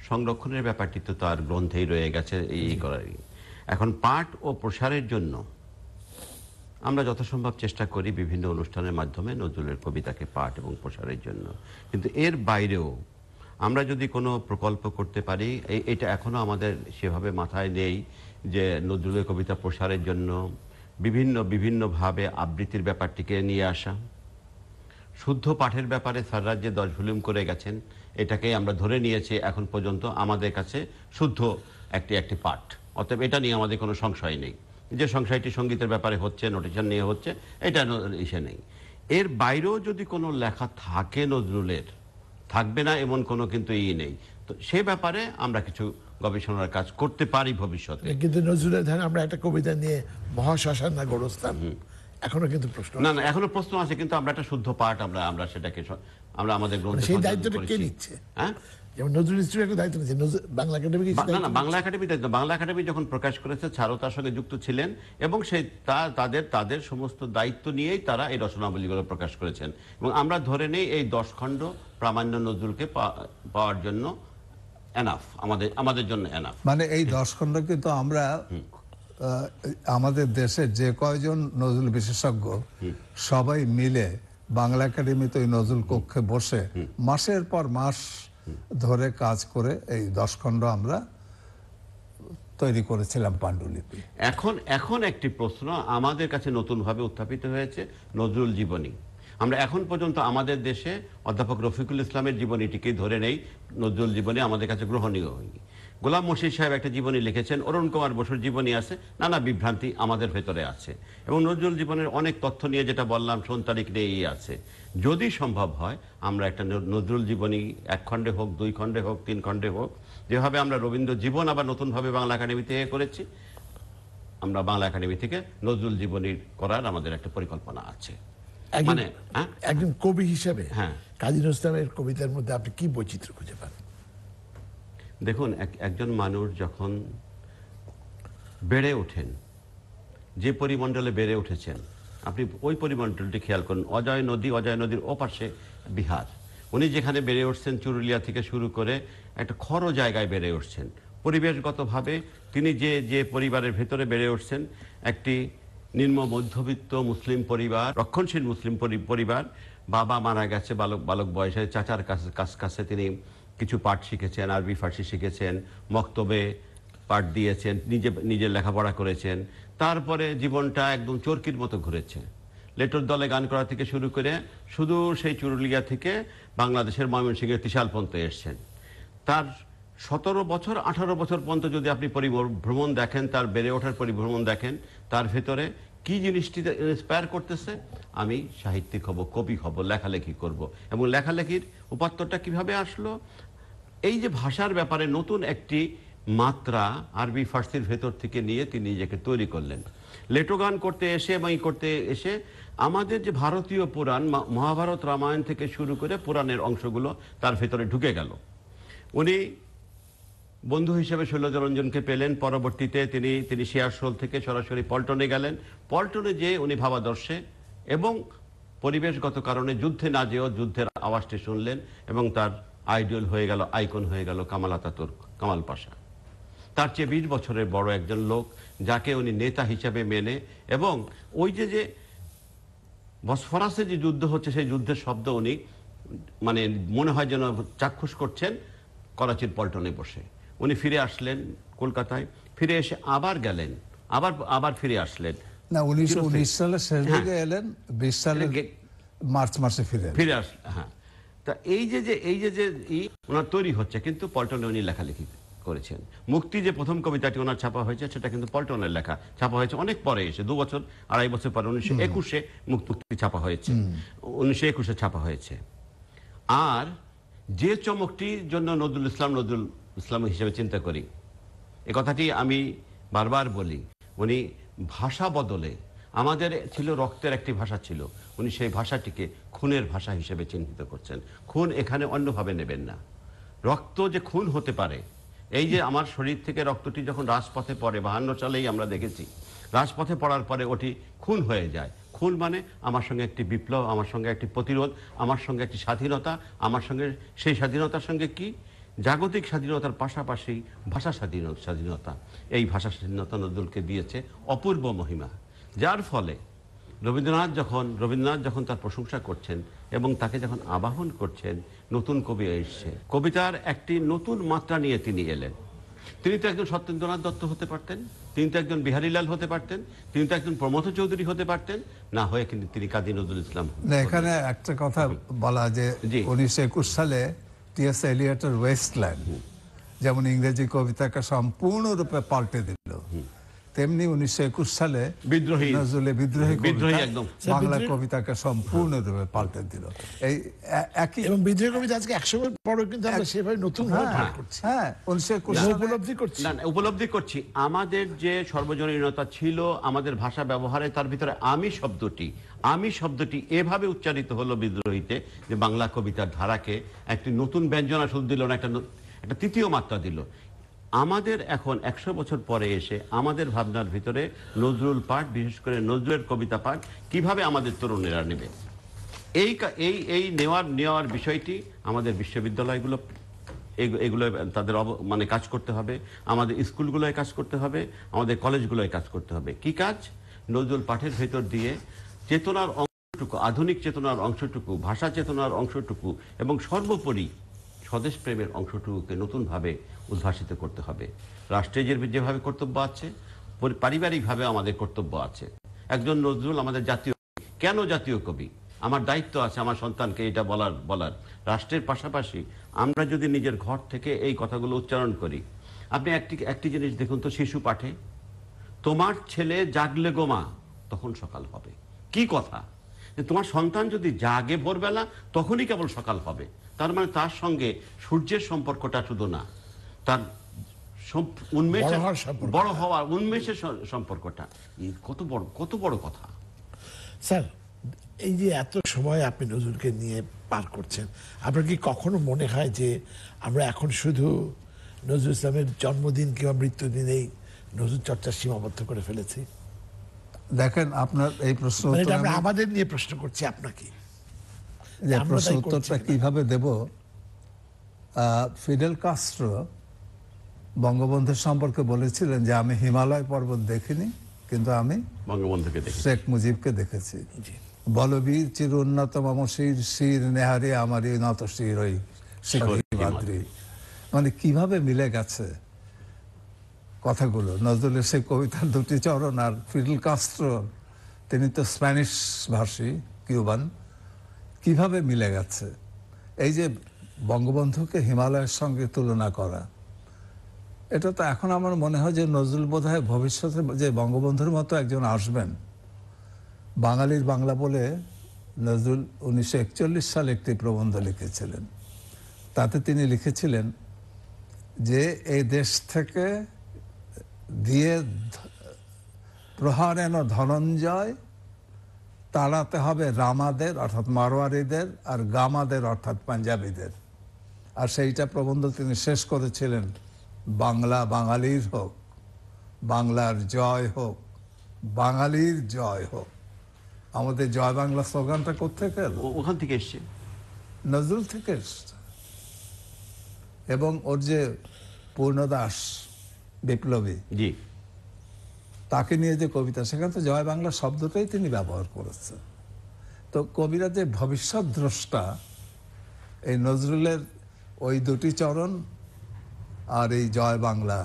সংরক্ষণের ব্যাপারটি তো তার গ্রন্থেই রয়ে গেছে এই করারই। এখন পাঠ ও প্রসারের জন্য আমরা যথাসম্ভব চেষ্টা করি বিভিন্ন অনুষ্ঠানের মাধ্যমে নজরুলের কবিতাকে পাঠ এবং প্রসারের জন্য। কিন্তু এর বাইরেও আমরা যদি কোনো প্রকল্প করতে পারি এটা এখনও আমাদের সেভাবে মাথায় নেই যে নজরুলের কবিতা প্রসারের জন্য বিভিন্ন, বিভিন্নভাবে আবৃত্তির ব্যাপারটিকে নিয়ে আসা। শুদ্ধ পাঠের ব্যাপারে স্যার যে দশ ভলিউম করে গেছেন এটাকে আমরা ধরে নিয়েছি এখন পর্যন্ত আমাদের কাছে শুদ্ধ একটি একটি পাঠ। অতএব এটা নিয়ে আমাদের কোনো সংশয় নেই। যে সংশয়টি সঙ্গীতের ব্যাপারে হচ্ছে নোটিশন নিয়ে হচ্ছে এটা ইসে নেই। এর বাইরেও যদি কোনো লেখা থাকে নজরুলের থাকবে না এমন কোনো কিন্তু ই নেই। তো সে ব্যাপারে আমরা কিছু গবেষণার কাজ করতে পারি ভবিষ্যতে। কিন্তু নজরুলের ধরেন আমরা একটা কবিতা নিয়ে মহাশ্মশান না গোরস্থান এখনও কিন্তু প্রশ্ন না না এখনও প্রশ্ন আছে কিন্তু আমরা একটা শুদ্ধ পাঠ আমরা আমরা সেটাকে আমরা আমাদের গ্রন্থে মানে সেই দায়িত্বটা কে নিচ্ছে? হ্যাঁ? যেমন নজরুল ইনস্টিটিউট একটা দায়িত্ব নজরুল- বাংলা একাডেমি না না বাংলা একাডেমি দায়িত্ব বাংলা একাডেমি যখন প্রকাশ করেছে ছাড়ও তার সঙ্গে যুক্ত ছিলেন এবং সেই তা তাদের তাদের সমস্ত দায়িত্ব নিয়েই তারা এই রচনাবলীগুলো প্রকাশ করেছেন। এবং আমরা ধরে নেই এই দশ খণ্ড প্রামাণ্য নজরুলকে পা- পাওয়ার জন্য এনাফ আমাদের আমাদের জন্য এনাফ মানে এই দশ খণ্ড কিন্তু আমরা আমাদের দেশের যে কয়জন নজরুল বিশেষজ্ঞ সবাই মিলে বাংলা একাডেমিতে ওই নজরুল কক্ষে বসে মাসের পর মাস ধরে কাজ করে এই দশ খণ্ড আমরা তৈরি করেছিলাম পাণ্ডুলিপি। এখন এখন একটি প্রশ্ন আমাদের কাছে নতুনভাবে উত্থাপিত হয়েছে, নজরুল জীবনী। আমরা এখন পর্যন্ত আমাদের দেশে অধ্যাপক রফিকুল ইসলামের জীবনীটিকে ধরে নেই, নজরুল জীবনী আমাদের কাছে গ্রহণীয় হয়নি। গোলাম মশির সাহেব একটা জীবনী লিখেছেন, অরুণ কুমার বসুর জীবনী আছে, নানা বিভ্রান্তি আমাদের ভেতরে আছে। এবং নজরুল জীবনের অনেক তথ্য নিয়ে যেটা বললাম সোন তারিখ নিয়েই আছে। যদি সম্ভব হয় আমরা একটা নজরুল জীবনী এক খণ্ডে হোক দুই খণ্ডে হোক তিন খণ্ডে হোক যেভাবে আমরা রবীন্দ্র জীবন আবার নতুনভাবে বাংলা একাডেমি থেকে করেছি আমরা বাংলা একাডেমি থেকে নজরুল জীবনী করার আমাদের একটা পরিকল্পনা আছে। মানে হ্যাঁ? একজন কবি হিসেবে হ্যাঁ। কাজী নজরুল ইসলামের কবিতার মধ্যে আপনি কি বৈচিত্র্য খুঁজে পান? দেখুন এক- একজন মানুষ যখন বেড়ে ওঠেন যে পরিমণ্ডলে বেড়ে উঠেছেন আপনি ওই পরিমণ্ডলটি খেয়াল করুন। অজয় নদী, অজয় নদীর ওপাশে বিহার। উনি যেখানে বেড়ে উঠছেন চুরুলিয়া থেকে শুরু করে একটা খর জায়গায় বেড়ে উঠছেন। পরিবেশগতভাবে তিনি যে যে পরিবারের ভেতরে বেড়ে উঠছেন, একটি নিম্ন মধ্যবিত্ত মুসলিম পরিবার, রক্ষণশীল মুসলিম পরিবার, বাবা মারা গেছে, বালক বালক বয়সে, চাচার কাছে, কাছ, কাছে তিনি কিছু পাঠ শিখেছেন, আরবি ফার্সি শিখেছেন, মক্তবে পাঠ দিয়েছেন, নিজে, নিজের লেখাপড়া করেছেন। তারপরে জীবনটা একদম চরকির মতো ঘুরেছে। লেটর দলে গান করা থেকে শুরু করে শুধু সেই চুরুলিয়া থেকে বাংলাদেশের ময়মনসিংহের ত্রিশালপন্থ এসছেন। তার সতেরো বছর, আঠারো বছর পর্যন্ত যদি আপনি পরিভ্রমণ দেখেন, তার বেড়ে ওঠার পরিভ্রমণ দেখেন, তার ভেতরে কি জিনিসটি ইন্সপায়ার করতেছে, আমি সাহিত্যিক হব, কবি হব, লেখালেখি করব। এবং লেখালেখির উপাত্তটা কীভাবে আসলো? এই যে ভাষার ব্যাপারে নতুন একটি মাত্রা আরবি ফার্সির ভেতর থেকে নিয়ে তিনি নিজেকে তৈরি করলেন। লেটোগান করতে এসে এবং করতে এসে আমাদের যে ভারতীয় পুরাণ মহাভারত রামায়ণ থেকে শুরু করে পুরাণের অংশগুলো তার ভেতরে ঢুকে গেল। উনি বন্ধু হিসেবে শৈলজরঞ্জনকে পেলেন। পরবর্তীতে তিনি তিনি শিয়ারশোল থেকে সরাসরি পল্টনে গেলেন। পল্টনে যেয়ে উনি ভাবাদর্শে এবং পরিবেশগত কারণে যুদ্ধে না যেও যুদ্ধের আওয়াজটি শুনলেন এবং তার আইডিয়াল হয়ে গেল, আইকন হয়ে গেল কামাল আতাতুর্ক কামাল পাশা। তার চেয়ে বিশ বছরের বড় একজন লোক যাকে উনি নেতা হিসেবে মেনে এবং ওই যে যে বসফরাসে যে যুদ্ধ হচ্ছে সেই যুদ্ধের শব্দ উনি মানে মনে হয় যেন চাক্ষুষ করছেন করাচির পল্টনে বসে। উনি ফিরে আসলেন কলকাতায় ফিরে এসে আবার গেলেন আবার আবার ফিরে আসলেন। না উনিশশো উনিশ সালের শেষ হ্যাঁ। দিকে এলেন বিশ সালের গে- মার্চ মাসে ফিরে ফিরে আস হ্যাঁ। তা এই যে যে এই যে যে ই ওনার তৈরি হচ্ছে কিন্তু পল্টনে উনি লেখালেখি করেছেন। মুক্তি যে প্রথম কবিতাটি ওনার ছাপা হয়েছে সেটা কিন্তু পল্টনের লেখা। ছাপা হয়েছে অনেক পরে এসে দু বছর আড়াই বছর পরে উনিশশো একুশে মুক্তি ছাপা হয়েছে। উনিশশো একুশে ছাপা হয়েছে। আর যে চমকটির জন্য নজরুল ইসলাম নজরুল ইসলাম হিসেবে চিন্তা করি এ কথাটি আমি বারবার বলি উনি ভাষা বদলে আমাদের ছিল রক্তের একটি ভাষা ছিল উনি সেই ভাষাটিকে খুনের ভাষা হিসেবে চিহ্নিত করছেন। খুন এখানে অন্যভাবে নেবেন না। রক্ত যে খুন হতে পারে এই যে আমার শরীর থেকে রক্তটি যখন রাজপথে পড়ে, বাহান্ন সালেই আমরা দেখেছি, রাজপথে পড়ার পরে ওটি খুন হয়ে যায়। খুন মানে আমার সঙ্গে একটি বিপ্লব, আমার সঙ্গে একটি প্রতিরোধ, আমার সঙ্গে একটি স্বাধীনতা, আমার সঙ্গে, সেই স্বাধীনতার সঙ্গে কি? জাগতিক স্বাধীনতার পাশাপাশি ভাষা স্বাধীন স্বাধীনতা। এই ভাষা স্বাধীনতা নজরুলকে দিয়েছে অপূর্ব মহিমা। যার ফলে রবীন্দ্রনাথ যখন রবীন্দ্রনাথ যখন তার প্রশংসা করছেন এবং তাকে যখন আবাহন করছেন নতুন কবি এসছে। কবিতার একটি নতুন মাত্রা নিয়ে তিনি এলেন। তিনি তো একজন সত্যেন্দ্রনাথ দত্ত হতে পারতেন তিনি তো একজন বিহারীলাল হতে পারতেন তিনি তো একজন প্রমথ চৌধুরী হতে পারতেন না হয়ে কিন্তু তিনি কাজী নজরুল ইসলাম না এখানে একটা কথা বলা যে উনিশশো একুশ সালে টিএস এলিয়টের ওয়েস্টল্যান্ড যেমন ইংরেজি কবিতাকে সম্পূর্ণরূপে পাল্টে দিল। তেমনি উনিশশো একুশ সালে বিদ্রোহী- নজরুলের বিদ্রোহী বিদ্রোহী একদম। বাংলা বিদ্রোহী- কবিতাকে সম্পূর্ণরূপে পাল্টে দিল। এই একই এবং বিদ্রোহী কবিতা আজকে একশো বছর পরও কিন্তু আমরা সেভাবে নতুন ভাবে হ্যাঁ, করছি। হ্যাঁ উনিশশো একুশ উপলব্ধি করছি। না না, উপলব্ধি করছি। আমাদের যে সর্বজনীনতা ছিল আমাদের ভাষা ব্যবহারে তার ভিতরে আমি শব্দটি আমি শব্দটি এভাবে উচ্চারিত হলো বিদ্রোহীতে যে বাংলা কবিতার ধারাকে একটি নতুন ব্যঞ্জনা শুধু দিল না একটা একটা তৃতীয় মাত্রা দিল। আমাদের এখন একশো বছর পরে এসে আমাদের ভাবনার ভিতরে নজরুল পাঠ, বিশেষ করে নজরুলের কবিতা পাঠ, কীভাবে আমাদের তরুণেরা নেবে? এই এই এই নেওয়ার নেওয়ার বিষয়টি আমাদের বিশ্ববিদ্যালয়গুলো, এগ- এগুলো তাদের মানে কাজ করতে হবে, আমাদের স্কুলগুলোয় কাজ করতে হবে, আমাদের কলেজগুলোয় কাজ করতে হবে। কি কাজ? নজরুল পাঠের ভেতর দিয়ে চেতনার অংশটুকু, আধুনিক চেতনার অংশটুকু, ভাষা চেতনার অংশটুকু এবং সর্বোপরি স্বদেশ প্রেমের অংশটুকুকে নতুনভাবে উদ্ভাসিত করতে হবে। রাষ্ট্রে যে যেভাবে কর্তব্য আছে পারিবারিকভাবে আমাদের কর্তব্য আছে। একজন নজরুল আমাদের জাতীয় কেন জাতীয় কবি? আমার দায়িত্ব আছে, আমার সন্তানকে এটা বলার বলার। রাষ্ট্রের পাশাপাশি আমরা যদি নিজের ঘর থেকে এই কথাগুলো উচ্চারণ করি। আপনি একটি একটি জিনিস দেখুন তো, শিশু পাঠে। তোমার ছেলে জাগলে গোমা তখন সকাল হবে। কি কথা? তোমার সন্তান যদি জাগে ভোরবেলা, তখনই কেবল সকাল হবে। তার মানে তার সঙ্গে সূর্যের সম্পর্কটা শুধু না। তার বড় হওয়ার হওয়া উন্মেষের সম্পর্কটা। কত বড় কত বড় কথা। স্যার এই যে এত সময় আপনি নজরুলকে নিয়ে পার করছেন আপনার কি কখনো মনে হয় যে আমরা এখন শুধু নজরুল ইসলামের জন্মদিন কিংবা মৃত্যুদিনেই নজরুল চর্চা সীমাবদ্ধ করে ফেলেছি? দেখেন আপনার এই প্রশ্ন মানে আমাদের নিয়ে প্রশ্ন করছি আপনাকে। প্রশ্ন উত্তরটা কীভাবে দেব? আহ, ফিডেল কাস্ট্রো বঙ্গবন্ধুর সম্পর্কে বলেছিলেন যে আমি হিমালয় পর্বত দেখিনি কিন্তু আমি বঙ্গবন্ধুকে শেখ মুজিবকে দেখেছি। বলবীর চির উন্নত মম শির শির নেহারি আমারই নত শির ওই মানে কীভাবে মিলে গেছে কথাগুলো? নজরুলের সেই কবিতার দুটি চরণ আর ফিডেল কাস্ট্রো তিনি তো স্প্যানিশ ভাষী কিউবান। কীভাবে মিলে গেছে? এই যে বঙ্গবন্ধুকে হিমালয়ের সঙ্গে তুলনা করা এটা তো এখন আমার মনে হয় যে নজরুল বোধহয় ভবিষ্যতে যে বঙ্গবন্ধুর মতো একজন আসবেন। বাঙালির বাংলা বলে নজরুল উনিশশো একচল্লিশ সালে একটি প্রবন্ধ লিখেছিলেন। তাতে তিনি লিখেছিলেন যে এই দেশ থেকে দিয়ে প্রহারেন ধনঞ্জয়, তাড়াতে হবে রামাদের, অর্থাৎ মারোয়ারিদের, আর গামাদের, অর্থাৎ পাঞ্জাবিদের। আর সেইটা প্রবন্ধ তিনি শেষ করেছিলেন বাংলা বাঙালির হোক বাংলার জয় হোক বাঙালির জয় হোক। আমাদের জয় বাংলা স্লোগানটা কোথেকে ওখান থেকে এসছে। নজরুল থেকে এসছে। এবং ওর যে পূর্ণদাস বিপ্লবী জি। তাকে নিয়ে যে কবিতা সেখানে তো জয় বাংলা শব্দটাই তিনি ব্যবহার করেছেন। তো কবিরা যে ভবিষ্যৎ দ্রষ্টা এই নজরুলের ওই দুটি চরণ আর এই জয় বাংলা,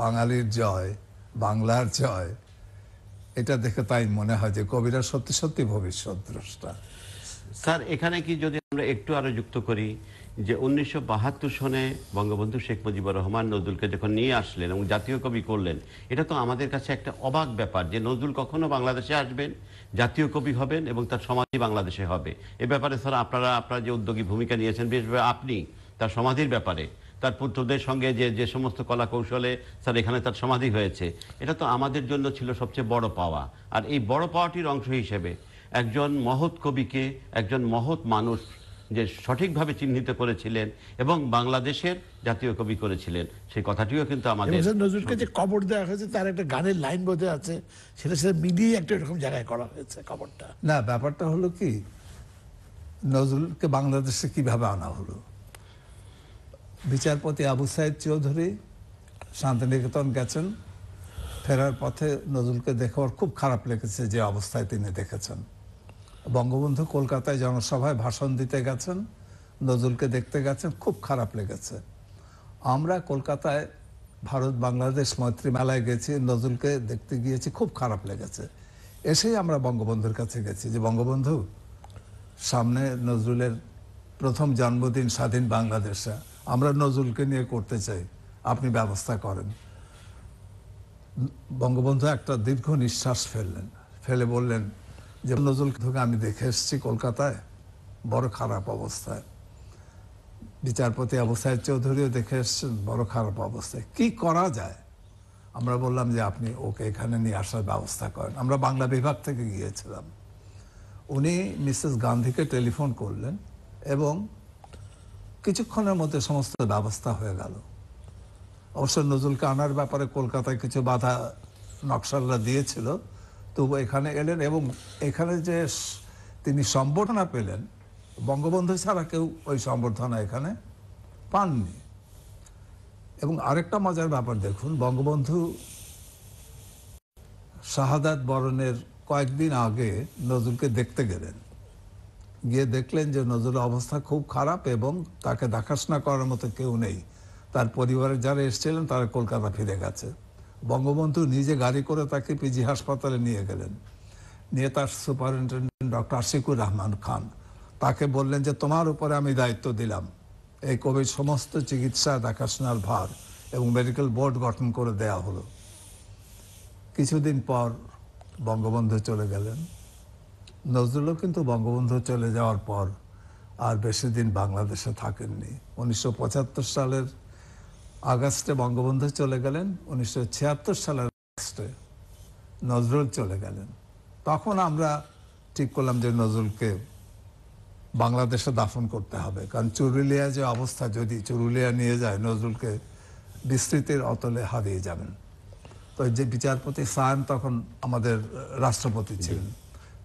বাঙালির জয়, বাংলার জয়, এটা দেখে তাই মনে হয় যে কবিরা সত্যি সত্যি ভবিষ্যৎ দ্রষ্টা। স্যার, এখানে কি যদি আমরা একটু আরও যুক্ত করি যে উনিশশো বাহাত্তর সনে বঙ্গবন্ধু শেখ মুজিবুর রহমান নজরুলকে যখন নিয়ে আসলেন এবং জাতীয় কবি করলেন, এটা তো আমাদের কাছে একটা অবাক ব্যাপার যে নজরুল কখনো বাংলাদেশে আসবেন, জাতীয় কবি হবেন এবং তার সমাধি বাংলাদেশে হবে। এ ব্যাপারে স্যার, আপনারা আপনারা যে উদ্যোগী ভূমিকা নিয়েছেন বিশেষ করে আপনি তার সমাধির ব্যাপারে তার পুত্রদের সঙ্গে যে যে সমস্ত কলা কৌশলে স্যার এখানে তার সমাধি হয়েছে এটা তো আমাদের জন্য ছিল সবচেয়ে বড় পাওয়া। আর এই বড় পাওয়াটির অংশ হিসেবে একজন মহৎ কবিকে একজন মহৎ মানুষ যে সঠিকভাবে চিহ্নিত করেছিলেন এবং বাংলাদেশের জাতীয় কবি করেছিলেন সেই কথাটিও কিন্তু আমাদের নজরুলকে যে কবর দেওয়া হয়েছে তার একটা গানের লাইন বোধহয় আছে সেটা সেটা মিলিয়ে একটা এরকম জায়গায় করা হয়েছে কবরটা। না ব্যাপারটা হলো কি নজরুলকে বাংলাদেশে কীভাবে আনা হলো? বিচারপতি আবু সাইদ চৌধুরী শান্তিনিকেতন গেছেন। ফেরার পথে নজরুলকে দেখে ওর খুব খারাপ লেগেছে যে অবস্থায় তিনি দেখেছেন। বঙ্গবন্ধু কলকাতায় জনসভায় ভাষণ দিতে গেছেন, নজরুলকে দেখতে গেছেন, খুব খারাপ লেগেছে। আমরা কলকাতায় ভারত বাংলাদেশ মৈত্রী মেলায় গেছি, নজরুলকে দেখতে গিয়েছি, খুব খারাপ লেগেছে। এসেই আমরা বঙ্গবন্ধুর কাছে গেছি যে, বঙ্গবন্ধু, সামনে নজরুলের প্রথম জন্মদিন স্বাধীন বাংলাদেশে। আমরা নজরুলকে নিয়ে করতে চাই, আপনি ব্যবস্থা করেন। বঙ্গবন্ধু একটা দীর্ঘ নিঃশ্বাস ফেললেন। ফেলে বললেন যে নজরুলকে আমি দেখে এসেছি কলকাতায়, বড় খারাপ অবস্থায়। বিচারপতি সাহেব চৌধুরীও দেখে এসছেন, বড় খারাপ অবস্থায়। কি করা যায়? আমরা বললাম যে, আপনি ওকে এখানে নিয়ে আসার ব্যবস্থা করেন। আমরা বাংলা বিভাগ থেকে গিয়েছিলাম। উনি মিসেস গান্ধীকে টেলিফোন করলেন এবং কিছুক্ষণের মধ্যে সমস্ত ব্যবস্থা হয়ে গেল। অবশ্য নজরুলকে আনার ব্যাপারে কলকাতায় কিছু বাধা নকশালরা দিয়েছিল। তবু এখানে এলেন এবং এখানে যে তিনি সম্বর্ধনা পেলেন, বঙ্গবন্ধু ছাড়া কেউ ওই সম্বর্ধনা এখানে পাননি। এবং আরেকটা মজার ব্যাপার দেখুন, বঙ্গবন্ধু শাহাদাত বরণের কয়েকদিন আগে নজরুলকে দেখতে গেলেন। গিয়ে দেখলেন যে নজরুলের অবস্থা খুব খারাপ এবং তাকে দেখাশোনা করার মতো কেউ নেই। তার পরিবারের যারা এসেছিলেন তারা কলকাতা ফিরে গেছে। বঙ্গবন্ধু নিজে গাড়ি করে তাকে পিজি হাসপাতালে নিয়ে গেলেন। নিয়ে তার সুপারিনটেন্ডেন্ট ডক্টর আশিকুর রহমান খান। তাকে বললেন যে, তোমার উপরে আমি দায়িত্ব দিলাম। এই কবির সমস্ত চিকিৎসা, দেখাশোনার ভার এবং মেডিকেল বোর্ড গঠন করে দেয়া হলো। কিছুদিন পর বঙ্গবন্ধু চলে গেলেন। নজরুলও কিন্তু বঙ্গবন্ধু চলে যাওয়ার পর আর বেশি দিন বাংলাদেশে থাকেননি। উনিশশো পঁচাত্তর সালের আগস্টে বঙ্গবন্ধু চলে গেলেন, উনিশশো ছিয়াত্তর সালের আগস্টে নজরুল চলে গেলেন। তখন আমরা ঠিক করলাম যে নজরুলকে বাংলাদেশে দাফন করতে হবে। কারণ চুরুলিয়া যে অবস্থা, যদি চুরুলিয়া নিয়ে যায়, নজরুলকে বিস্তৃতির অতলে হারিয়ে যাবেন। তো যে বিচারপতি সায়ন তখন আমাদের রাষ্ট্রপতি ছিলেন।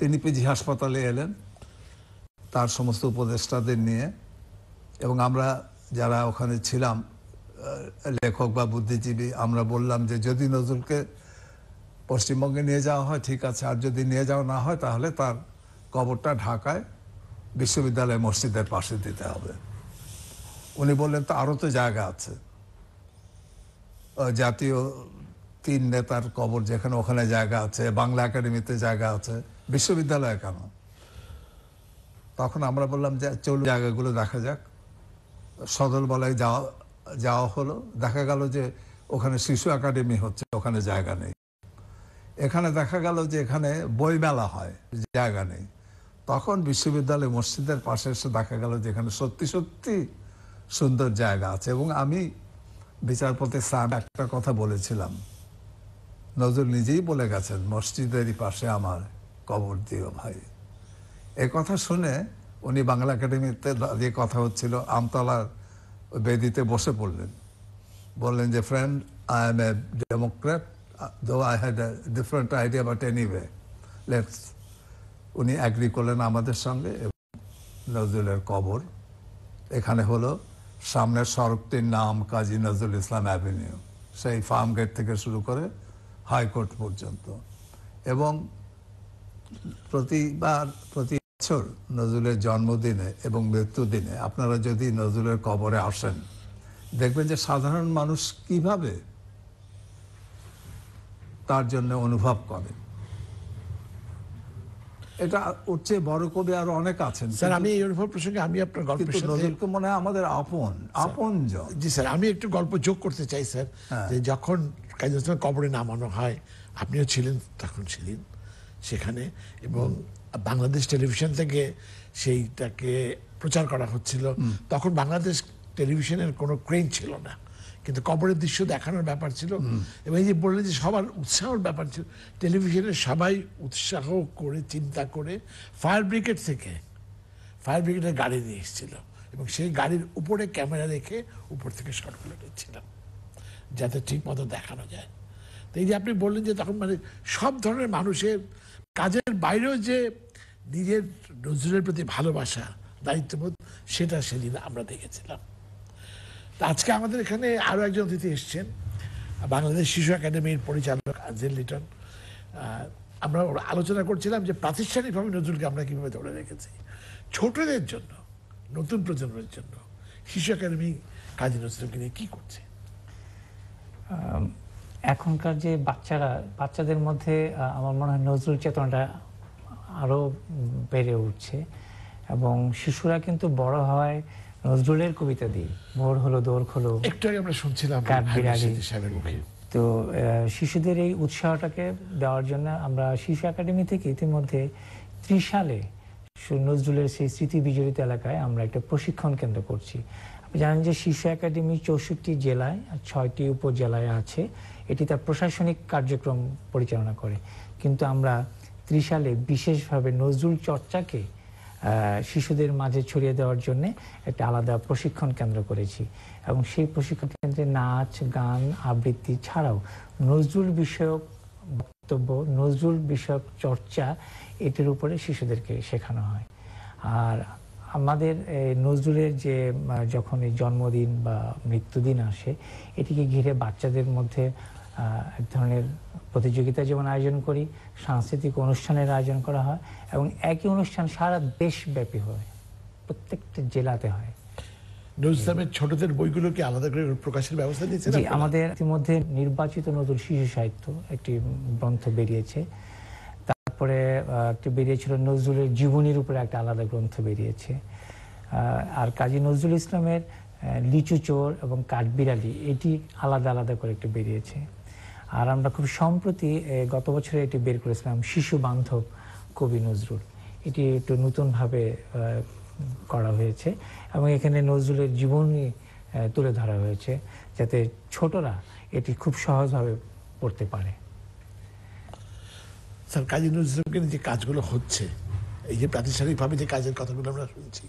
তিনি পিজি হাসপাতালে এলেন, তার সমস্ত উপদেষ্টাদের নিয়ে। এবং আমরা যারা ওখানে ছিলাম লেখক বা বুদ্ধিজীবী, আমরা বললাম যে যদি নজরুলকে পশ্চিমবঙ্গে নিয়ে যাওয়া হয়, ঠিক আছে। আর যদি নিয়ে যাওয়া না হয়, তাহলে তার কবরটা ঢাকায় বিশ্ববিদ্যালয় মসজিদের পাশে দিতে হবে। উনি বললেন, তো আরও তো জায়গা আছে। জাতীয় তিন নেতার কবর যেখানে, ওখানে জায়গা আছে, বাংলা একাডেমিতে জায়গা আছে। বিশ্ববিদ্যালয়ে কেন? তখন আমরা বললাম যে চলুন জায়গাগুলো দেখা যাক। সদল বলায় যাওয়া যাওয়া হলো। দেখা গেল যে ওখানে শিশু একাডেমি হচ্ছে, ওখানে জায়গা নেই। এখানে দেখা গেল যে এখানে বইমেলা হয়, জায়গা নেই। তখন বিশ্ববিদ্যালয় মসজিদের পাশে এসে দেখা গেল যে এখানে সত্যি সত্যি সুন্দর জায়গা আছে। এবং আমি বিচারপতি স্যার একটা কথা বলেছিলাম। নজরুল নিজেই বলে গেছেন, মসজিদেরই পাশে আমার। কবর দিও ভাই। এ কথা শুনে উনি বাংলা একাডেমিতে দাঁড়িয়ে কথা হচ্ছিল, আমতলার বেদিতে বসে পড়লেন। বললেন যে friend I am a democrat though I had a different idea but anyway let's উনি অ্যাগ্রি করলেন আমাদের সঙ্গে নজরুলের কবর। এখানে হলো সামনের সড়কটির নাম কাজী নজরুল ইসলাম অ্যাভিনিউ, সেই ফার্ম গেট থেকে শুরু করে হাইকোর্ট পর্যন্ত। এবং প্রতিবার প্রতি বছর নজরুলের জন্মদিনে এবং মৃত্যুদিনে আপনারা যদি নজরুলের কবরে আসেন দেখবেন যে সাধারণ মানুষ কীভাবে তার জন্য অনুভব করে। এটা ওর চেয়ে বড় কবি আরও অনেক আছেন। স্যার আমি এই অনুভব প্রসঙ্গে আমি আপনার গল্পের সাথে নজরুলকে মনে হয় আমাদের আপন আপন জি স্যার আমি একটু গল্প যোগ করতে চাই স্যার। হ্যাঁ। যে যখন কাজী কবরে নামানো হয় আপনিও ছিলেন তখন ছিলেন। সেখানে এবং বাংলাদেশ টেলিভিশন থেকে সেইটাকে প্রচার করা হচ্ছিল। তখন বাংলাদেশ টেলিভিশনের কোনো ক্রেন ছিল না। কিন্তু কবরের দৃশ্য দেখানোর ব্যাপার ছিল। এবং এই যে বললেন যে সবার উৎসাহর ব্যাপার ছিল টেলিভিশনে সবাই উৎসাহ করে চিন্তা করে ফায়ার ব্রিগেড থেকে ফায়ার ব্রিগেডের গাড়ি নিয়ে এসেছিল এবং সেই গাড়ির উপরে ক্যামেরা রেখে উপর থেকে শটগুলো নিচ্ছিলাম যাতে ঠিক মতো দেখানো যায়। তো এই যে আপনি বললেন যে তখন মানে সব ধরনের মানুষের কাজের বাইরেও যে নিজের নজরুলের প্রতি ভালোবাসা, দায়িত্ববোধ, সেটা সেদিন আমরা দেখেছিলাম। তা আজকে আমাদের এখানে আরও একজন অতিথি এসছেন, বাংলাদেশ শিশু একাডেমির পরিচালক আজেল লিটন। আমরা আলোচনা করছিলাম যে প্রাতিষ্ঠানিকভাবে নজরুলকে আমরা কীভাবে ধরে রেখেছি। ছোটদের জন্য, নতুন প্রজন্মের জন্য শিশু একাডেমি কাজী নজরুলকে নিয়ে কী করছে? এখনকার যে বাচ্চারা বাচ্চাদের মধ্যে আমার মনে হয় নজরুল চেতনাটা আরও বেড়ে উঠছে। এবং শিশুরা কিন্তু বড় হয় নজরুলের কবিতা দিয়ে। ভোর হলো দোর হলো একটু আমরা শুনছিলাম তো শিশুদের এই উৎসাহটাকে দেওয়ার জন্য আমরা শিশু একাডেমি থেকে ইতিমধ্যে ত্রিশালে সু- নজরুলের সেই স্মৃতি বিজড়িত এলাকায় আমরা একটা প্রশিক্ষণ কেন্দ্র করছি। জানেন যে শিশু একাডেমি চৌষট্টি জেলায় আর ছয়টি উপজেলায় আছে। এটি তার প্রশাসনিক কার্যক্রম পরিচালনা করে। কিন্তু আমরা ত্রিশালে বিশেষভাবে নজরুল চর্চাকে শিশুদের মাঝে ছড়িয়ে দেওয়ার জন্য একটা আলাদা প্রশিক্ষণ কেন্দ্র করেছি। এবং সেই প্রশিক্ষণ কেন্দ্রে নাচ, গান, আবৃত্তি ছাড়াও নজরুল বিষয়ক বক্তব্য, নজরুল বিষয়ক চর্চা এটির উপরে শিশুদেরকে শেখানো হয়। আর আমাদের এই নজরুলের যে যখন এই জন্মদিন বা মৃত্যুদিন আসে এটিকে ঘিরে বাচ্চাদের মধ্যে এক ধরনের প্রতিযোগিতা যেমন আয়োজন করি সাংস্কৃতিক অনুষ্ঠানের আয়োজন করা হয় এবং একই অনুষ্ঠান সারা দেশব্যাপী হয় প্রত্যেকটা জেলাতে হয়। নজরুল ছোটদের বইগুলো কি আলাদা করে প্রকাশের ব্যবস্থা দিয়েছেন আমাদের ইতিমধ্যে নির্বাচিত নতুন শিশু সাহিত্য একটি গ্রন্থ বেরিয়েছে। তারপরে একটি বেরিয়েছিল নজরুলের জীবনীর উপরে একটা আলাদা গ্রন্থ বেরিয়েছে। আর কাজী নজরুল ইসলামের লিচু চোর এবং কাঠবিড়ালি, এটি আলাদা আলাদা করে একটি বেরিয়েছে। আর আমরা খুব সম্প্রতি গত বছরে এটি বের করেছিলাম শিশু বান্ধব কবি নজরুল। এটি একটু নতুনভাবে করা হয়েছে এবং এখানে নজরুলের জীবনী তুলে ধরা হয়েছে যাতে ছোটরা এটি খুব সহজভাবে পড়তে পারে। স্যার কাজী নজরুল ইসলামকে নিয়ে যে কাজগুলো হচ্ছে এই যে প্রাতিষ্ঠানিকভাবে যে কাজের কথাগুলো আমরা শুনছি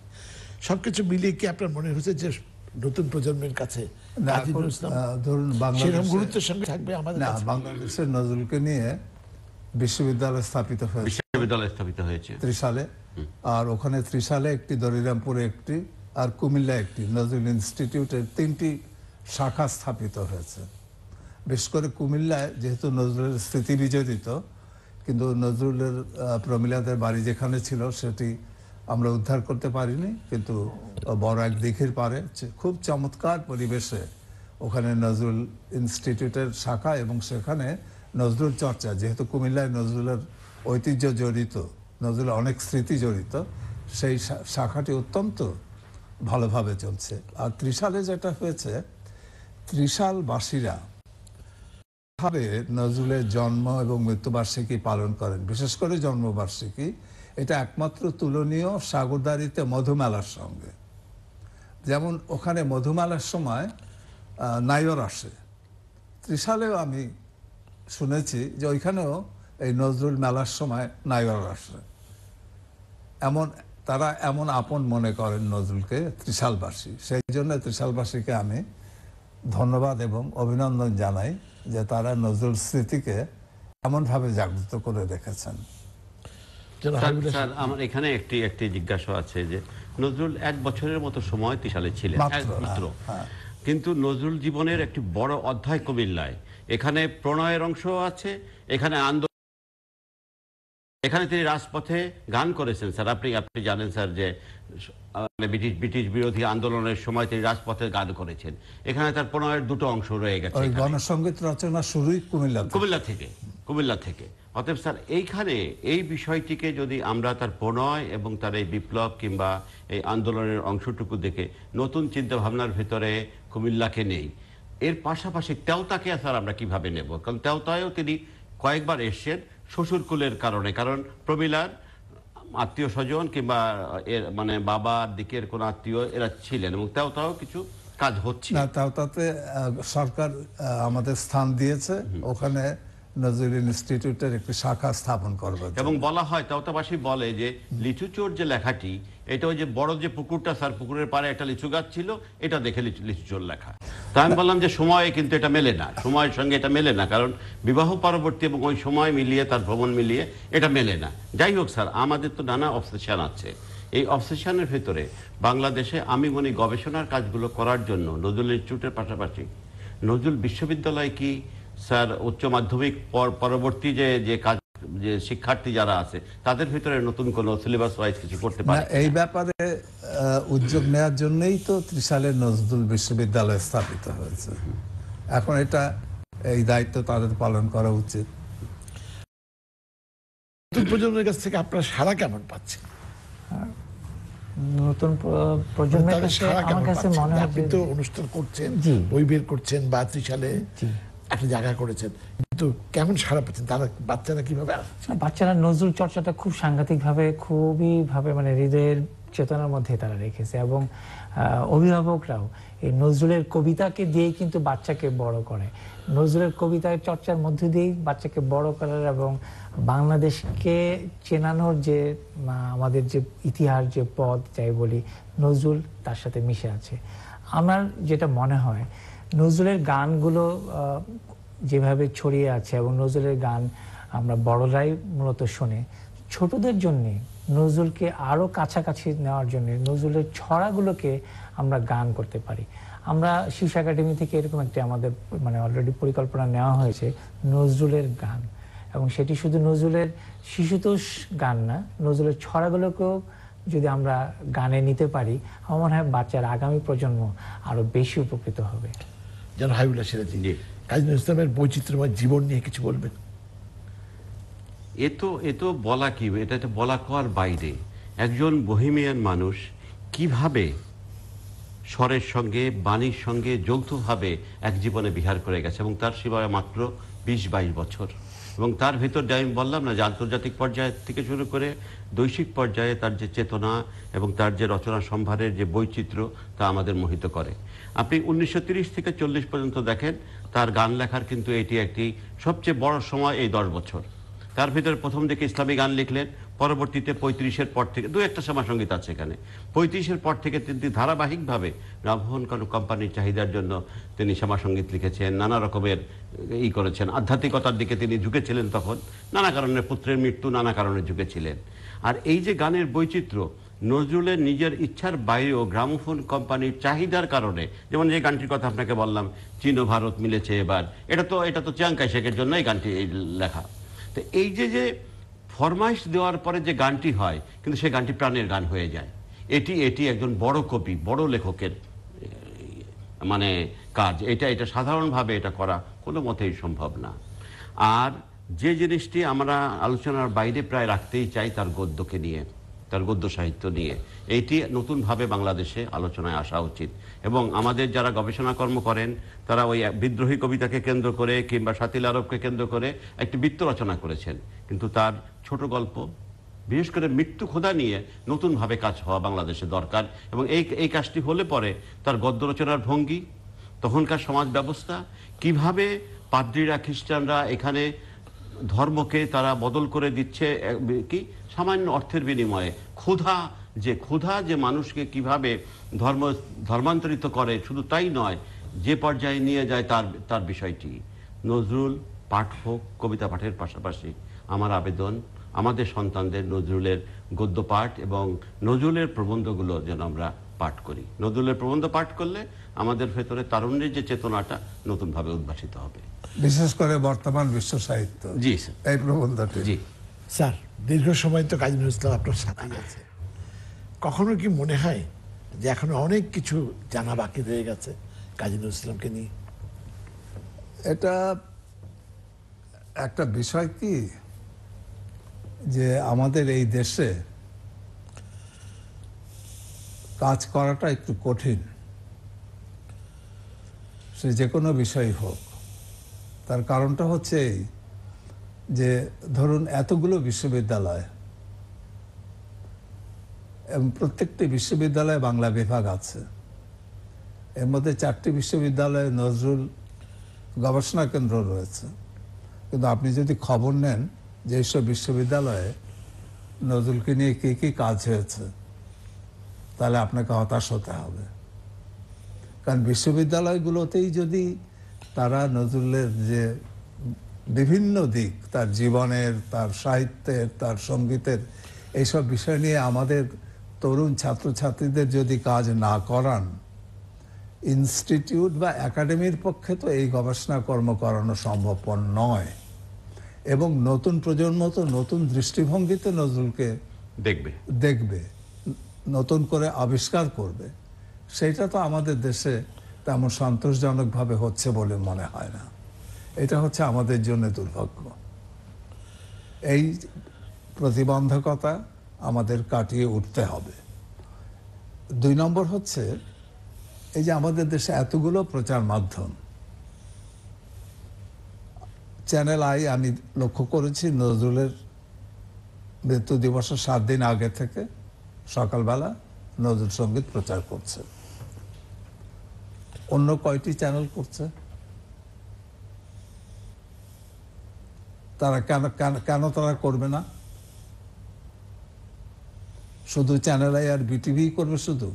সবকিছু মিলিয়ে কি আপনার মনে হচ্ছে যে নতুন প্রজন্মের কাছে ধরুন সেরকম গুরুত্বের সঙ্গে থাকবে আমাদের বাংলাদেশের নজরুলকে নিয়ে বিশ্ববিদ্যালয় স্থাপিত হয়েছে। বিশ্ববিদ্যালয় স্থাপিত হয়েছে। ত্রিশালে। আর ওখানে ত্রিশালে একটি দরিরামপুরে একটি আর কুমিল্লা একটি নজরুল ইনস্টিটিউটের তিনটি শাখা স্থাপিত হয়েছে। বিশেষ করে কুমিল্লায় যেহেতু নজরুলের স্মৃতি বিজড়িত কিন্তু নজরুলের প্রমিলাদের বাড়ি যেখানে ছিল সেটি আমরা উদ্ধার করতে পারিনি, কিন্তু বড় এক দিঘির পারে। খুব চমৎকার পরিবেশে ওখানে নজরুল ইনস্টিটিউটের শাখা এবং সেখানে নজরুল চর্চা। যেহেতু কুমিল্লায় নজরুলের ঐতিহ্য জড়িত নজরুলের অনেক স্মৃতি জড়িত, সেই শাখাটি অত্যন্ত ভালোভাবে চলছে। আর ত্রিশালে যেটা হয়েছে, ত্রিশালবাসীরা ভাবে নজরুলের জন্ম এবং মৃত্যুবার্ষিকী পালন করেন। বিশেষ করে জন্মবার্ষিকী এটা একমাত্র তুলনীয় সাগরদারিতে মধুমেলার সঙ্গে। যেমন ওখানে মধুমেলার সময় আহ, নাইওর আসে। ত্রিশালেও আমি শুনেছি যে ওইখানেও এই নজরুল মেলার সময় নাইওর আসে। এমন তারা এমন আপন মনে করেন নজরুলকে ত্রিশালবাসী। সেই জন্য ত্রিশালবাসীকে আমি ধন্যবাদ এবং অভিনন্দন জানাই। যে তারা নজরুল স্মৃতিকে এমনভাবে জাগ্রত করে রেখেছেন। স্যার আমার এখানে একটি একটি জিজ্ঞাসা আছে যে নজরুল এক বছরের মতো সময় তিসালে ছিলেন মাত্র, মাত্র। হ্যাঁ, কিন্তু নজরুল জীবনের একটি বড় অধ্যায় কুমিল্লায়। এখানে প্রণয়ের অংশ আছে এখানে আন্দোলন এখানে তিনি রাজপথে গান করেছেন। স্যার আপনি আপনি জানেন স্যার যে ব্রিটিশ ব্রিটিশ বিরোধী আন্দোলনের সময় তিনি রাজপথে গান করেছেন। এখানে তার প্রণয়ের দুটো অংশ রয়ে গেছে গণসঙ্গীত রচনা শুরুই কুমিল্লা কুমিল্লা থেকে কুমিল্লা থেকে। অতএব স্যার এইখানে এই বিষয়টিকে যদি আমরা তার প্রণয় এবং তার এই বিপ্লব কিংবা এই আন্দোলনের অংশটুকু দেখে নতুন চিন্তা ভাবনার ভিতরে কুমিল্লাকে নেই। এর পাশাপাশি তেওতাকে স্যার আমরা কীভাবে নেব? কারণ তেওতায়ও তিনি কয়েকবার এসছেন শ্বশুরকুলের কারণে কারণ প্রমিলার আত্মীয় স্বজন কিংবা এর মানে বাবার দিকের কোন আত্মীয় এরা ছিলেন এবং তাও তাও কিছু কাজ হচ্ছে। না তাও তাতে সরকার আমাদের স্থান দিয়েছে। ওখানে নজরুল ইনস্টিটিউটের একটি শাখা স্থাপন করবে। এবং বলা হয় তাওতাবাসী বলে যে লিচু চোর যে লেখাটি এটা ওই যে বড় যে পুকুরটা, স্যার, পুকুরের পাড়ে একটা লিচু গাছ ছিল, এটা দেখে লিচু চোর লেখা। তা আমি বললাম যে সময়ে কিন্তু এটা মেলে না, সময়ের সঙ্গে এটা মেলে না, কারণ বিবাহ পরবর্তী এবং ওই সময় মিলিয়ে, তার ভ্রমণ মিলিয়ে এটা মেলে না। যাই হোক, স্যার, আমাদের তো নানা অবসেশন আছে। এই অবসেশনের ভেতরে বাংলাদেশে আমি মনে গবেষণার কাজগুলো করার জন্য নজরুল ইনস্টিটিউটের পাশাপাশি, নজরুল বিশ্ববিদ্যালয় কি, স্যার, উচ্চ মাধ্যমিক পর- পরবর্তী যে যে কাজ যে শিক্ষার্থী যারা আছে তাদের ভিতরে নতুন কোনো সিলেবাস ওয়াইজ কিছু করতে পারে এই ব্যাপারে উদ্যোগ নেওয়ার জন্যই তো ত্রিশালে নজরুল বিশ্ববিদ্যালয় স্থাপিত হয়েছে। এখন এটা এই দায়িত্ব তাদের পালন করা উচিত। নতুন প্রজন্মের কাছ থেকে আপনারা সারা কেমন পাচ্ছেন? নতুন প্রজন্মের কাছে আমার কাছে মনে হয় আপনি তো অনুষ্ঠান করছেন বই বের করছেন বা ত্রিশালে। জি। একটা জায়গা করেছেন। কিন্তু কেমন সারা পাচ্ছেন? তারা বাচ্চারা কীভাবে বাচ্চারা নজরুল চর্চাটা খুব সাংঘাতিক ভাবে খুবই ভাবে মানে হৃদয়ের চেতনার মধ্যে তারা রেখেছে এবং অভিভাবকরাও এই নজরুলের কবিতাকে দিয়েই কিন্তু বাচ্চাকে বড় করে। নজরুলের কবিতার চর্চার মধ্য দিয়েই বাচ্চাকে বড় করার এবং বাংলাদেশকে চেনানোর যে আমাদের যে ইতিহাস, যে পথ, যাই বলি, নজরুল তার সাথে মিশে আছে। আমার যেটা মনে হয় নজরুলের গানগুলো যেভাবে ছড়িয়ে আছে এবং নজরুলের গান আমরা বড়রাই মূলত শুনে, ছোটদের জন্য নজরুলকে আরও কাছাকাছি নেওয়ার জন্য নজরুলের ছড়াগুলোকে আমরা গান করতে পারি। আমরা শিশু একাডেমি থেকে এরকম একটি আমাদের মানে অলরেডি পরিকল্পনা নেওয়া হয়েছে, নজরুলের গান। এবং সেটি শুধু নজরুলের শিশুতোষ গান না, নজরুলের ছড়াগুলোকেও যদি আমরা গানে নিতে পারি, আমার মনে হয় বাচ্চার আগামী প্রজন্ম আরও বেশি উপকৃত হবে। যেন হাইবুল্লাহ সিরাজি। কাজী ইসলামের বৈচিত্র্যময় জীবন নিয়ে কিছু বলবেন? এ তো এ তো বলা কি, এটা তো বলা কর বাইরে। একজন বহিমিয়ান মানুষ কীভাবে স্বরের সঙ্গে, বাণীর সঙ্গে যৌথভাবে এক জীবনে বিহার করে গেছে এবং তার সেবায় মাত্র বিশ বাইশ বছর। এবং তার ভিতর আমি বললাম না যে আন্তর্জাতিক পর্যায় থেকে শুরু করে দৈশিক পর্যায়ে তার যে চেতনা এবং তার যে রচনা সম্ভারের যে বৈচিত্র্য তা আমাদের মোহিত করে। আপনি উনিশশো থেকে চল্লিশ পর্যন্ত দেখেন, তার গান লেখার কিন্তু এটি একটি সবচেয়ে বড় সময় এই দশ বছর। তার ভিতরে প্রথম দিকে ইসলামী গান লিখলেন, পরবর্তীতে পঁয়ত্রিশের পর থেকে, দু একটা শ্যামা সংগীত আছে এখানে। পঁয়ত্রিশের পর থেকে তিনি ধারাবাহিকভাবে রামমোহন কোম্পানির চাহিদার জন্য তিনি শ্যামা সংগীত লিখেছেন, নানা রকমের ই করেছেন। আধ্যাত্মিকতার দিকে তিনি ঝুঁকেছিলেন তখন, নানা কারণে পুত্রের মৃত্যু নানা কারণে ঝুঁকেছিলেন। আর এই যে গানের বৈচিত্র্য নজরুলের নিজের ইচ্ছার বাইরেও গ্রামোফোন কোম্পানির চাহিদার কারণে, যেমন যে গানটির কথা আপনাকে বললাম, চীন ভারত মিলেছে এবার। এটা তো এটা তো চিয়াঙ্কাই শেখের জন্য এই গানটি লেখা। তো এই যে যে ফরমাইশ দেওয়ার পরে যে গানটি হয়, কিন্তু সেই গানটি প্রাণের গান হয়ে যায়। এটি এটি একজন বড় কবি, বড় লেখকের মানে কাজ। এটা এটা সাধারণভাবে এটা করা কোনো মতেই সম্ভব না। আর যে জিনিসটি আমরা আলোচনার বাইরে প্রায় রাখতেই চাই তার গদ্যকে নিয়ে তার গদ্য সাহিত্য নিয়ে। এইটি নতুনভাবে বাংলাদেশে আলোচনায় আসা উচিত। এবং আমাদের যারা গবেষণা কর্ম করেন, তারা ওই বিদ্রোহী কবিতাকে কেন্দ্র করে কিংবা সাতিল আরবকে কেন্দ্র করে একটি বৃত্ত রচনা করেছেন। কিন্তু তার ছোট গল্প, বিশেষ করে মৃত্যু খোদা নিয়ে নতুনভাবে কাজ হওয়া বাংলাদেশে দরকার। এবং এই এই কাজটি হলে পরে তার গদ্য রচনার ভঙ্গি, তখনকার সমাজ ব্যবস্থা, কীভাবে পাদ্রীরা, খ্রিস্টানরা এখানে ধর্মকে তারা বদল করে দিচ্ছে কি সামান্য অর্থের বিনিময়ে। ক্ষুধা যে ক্ষুধা যে মানুষকে কীভাবে ধর্ম ধর্মান্তরিত করে শুধু তাই নয় যে পর্যায়ে নিয়ে যায় তার তার বিষয়টি। নজরুল পাঠ হোক কবিতা পাঠের পাশাপাশি আমার আবেদন আমাদের সন্তানদের নজরুলের গদ্য পাঠ এবং নজরুলের প্রবন্ধগুলো যেন আমরা পাঠ করি। নজরুলের প্রবন্ধ পাঠ করলে আমাদের ভেতরে তারুণ্যের যে চেতনাটা নতুনভাবে উদ্ভাসিত হবে। বিশেষ করে বর্তমান বিশ্ব সাহিত্য। জি স্যার। এই প্রবন্ধটি। জি। স্যার দীর্ঘ সময় তো কাজী নজরুল ইসলাম আপনার সাথেই আছে। কখনো কি মনে হয় যে এখনও অনেক কিছু জানা বাকি রয়ে গেছে কাজী নজরুল ইসলামকে নিয়ে? এটা একটা বিষয় কি যে আমাদের এই দেশে কাজ করাটা একটু কঠিন। সে যে কোনো বিষয় হোক। তার কারণটা হচ্ছে এই যে ধরুন এতগুলো বিশ্ববিদ্যালয়, এবং প্রত্যেকটি বিশ্ববিদ্যালয়ে বাংলা বিভাগ আছে। এর মধ্যে চারটি বিশ্ববিদ্যালয়ে নজরুল গবেষণা কেন্দ্র রয়েছে। কিন্তু আপনি যদি খবর নেন যে এইসব বিশ্ববিদ্যালয়ে নজরুলকে নিয়ে কী কী কাজ হয়েছে, তাহলে আপনাকে হতাশ হতে হবে। কারণ বিশ্ববিদ্যালয়গুলোতেই যদি তারা নজরুলের যে বিভিন্ন দিক তার জীবনের তার সাহিত্যের তার সঙ্গীতের এইসব বিষয় নিয়ে আমাদের তরুণ ছাত্রছাত্রীদের যদি কাজ না করান ইনস্টিটিউট বা একাডেমির পক্ষে তো এই গবেষণা কর্ম করানো সম্ভবপর নয়। এবং নতুন প্রজন্ম তো নতুন দৃষ্টিভঙ্গিতে নজরুলকে দেখবে। দেখবে নতুন করে আবিষ্কার করবে। সেটা তো আমাদের দেশে তেমন সন্তোষজনকভাবে হচ্ছে বলে মনে হয় না। এটা হচ্ছে আমাদের জন্য দুর্ভাগ্য। এই প্রতিবন্ধকতা আমাদের কাটিয়ে উঠতে হবে। দুই নম্বর হচ্ছে, এই যে আমাদের দেশে এতগুলো প্রচার মাধ্যম, চ্যানেল আই আমি লক্ষ্য করেছি নজরুলের মৃত্যু দিবসের সাত দিন আগে থেকে সকালবেলা নজরুল সংগীত প্রচার করছে। অন্য কয়টি চ্যানেল করছে? তারা কেন কেন তারা করবে না? শুধু চ্যানেল আই আর বিটিভি করবে শুধু?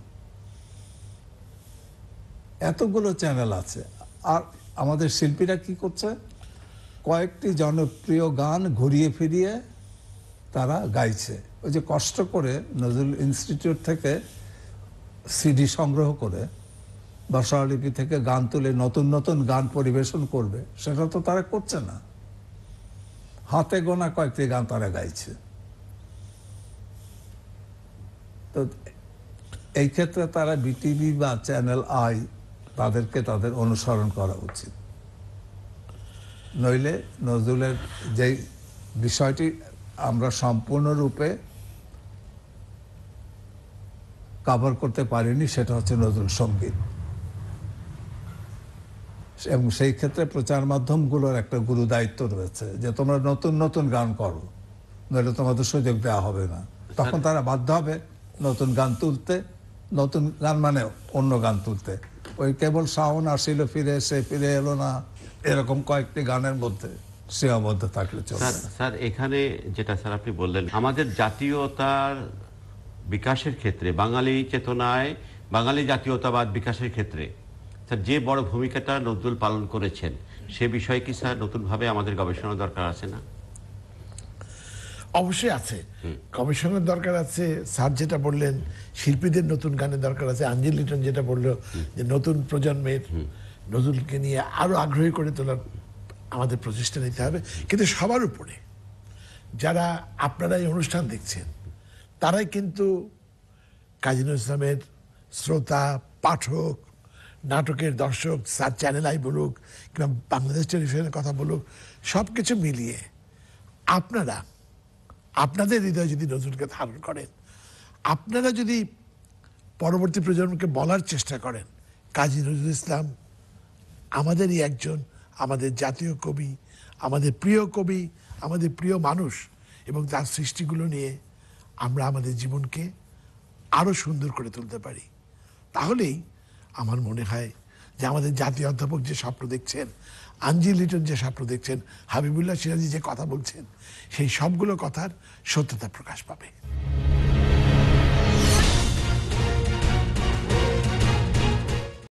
এতগুলো চ্যানেল আছে। আর আমাদের শিল্পীরা কি করছে? কয়েকটি জনপ্রিয় গান ঘুরিয়ে ফিরিয়ে তারা গাইছে। ওই যে কষ্ট করে নজরুল ইনস্টিটিউট থেকে সিডি সংগ্রহ করে বা স্বরলিপি থেকে গান তুলে নতুন নতুন গান পরিবেশন করবে, সেটা তো তারা করছে না। হাতে গোনা কয়েকটি গান তারা গাইছে। তো এই ক্ষেত্রে তারা বিটিভি বা চ্যানেল আই তাদেরকে তাদের অনুসরণ করা উচিত। নইলে নজরুলের যে বিষয়টি আমরা সম্পূর্ণরূপে কাভার করতে পারিনি, সেটা হচ্ছে নজরুল সংগীত। এবং সেই ক্ষেত্রে প্রচার মাধ্যমগুলোর একটা গুরু দায়িত্ব রয়েছে যে তোমরা নতুন নতুন গান করো। নইলে তোমাদের সুযোগ দেওয়া হবে না। তখন তারা বাধ্য হবে নতুন গান তুলতে নতুন গান মানে অন্য গান তুলতে। ওই কেবল শাওন আসিল ফিরে এসে ফিরে এলো না এরকম কয়েকটি গানের মধ্যে সীমাবদ্ধ থাকলে চলবে স্যার স্যার এখানে যেটা স্যার আপনি বললেন আমাদের জাতীয়তার বিকাশের ক্ষেত্রে বাঙালি চেতনায় বাঙালি জাতীয়তাবাদ বিকাশের ক্ষেত্রে স্যার যে বড় ভূমিকাটা নজরুল পালন করেছেন সে বিষয়ে কি স্যার নতুনভাবে আমাদের গবেষণা দরকার আছে না? অবশ্যই আছে। গবেষণার দরকার আছে স্যার যেটা বললেন শিল্পীদের নতুন গানের দরকার আছে আঞ্জেল লিটন যেটা বলল যে নতুন প্রজন্মের নজরুলকে নিয়ে আরও আগ্রহী করে তোলার আমাদের প্রচেষ্টা নিতে হবে। কিন্তু সবার উপরে যারা আপনারা এই অনুষ্ঠান দেখছেন তারাই কিন্তু কাজী নজরুল ইসলামের শ্রোতা পাঠক নাটকের দর্শক স্যার চ্যানেল আই বলুক, কিংবা বাংলাদেশ টেলিভিশনের কথা বলুক সব কিছু মিলিয়ে আপনারা, আপনাদের হৃদয় যদি নজরুলকে ধারণ করেন, আপনারা যদি পরবর্তী প্রজন্মকে বলার চেষ্টা করেন, কাজী নজরুল ইসলাম আমাদেরই একজন, আমাদের জাতীয় কবি, আমাদের প্রিয় কবি, আমাদের প্রিয় মানুষ, এবং তার সৃষ্টিগুলো নিয়ে আমরা আমাদের জীবনকে আরও সুন্দর করে তুলতে পারি। তাহলেই আমার মনে হয় যে আমাদের জাতীয় অধ্যাপক যে স্বপ্ন দেখছেন আঞ্জি লিটন যে স্বপ্ন দেখছেন, হাবিবুল্লাহ সিরাজি যে কথা বলছেন, সেই সবগুলো কথার সত্যতা প্রকাশ পাবে।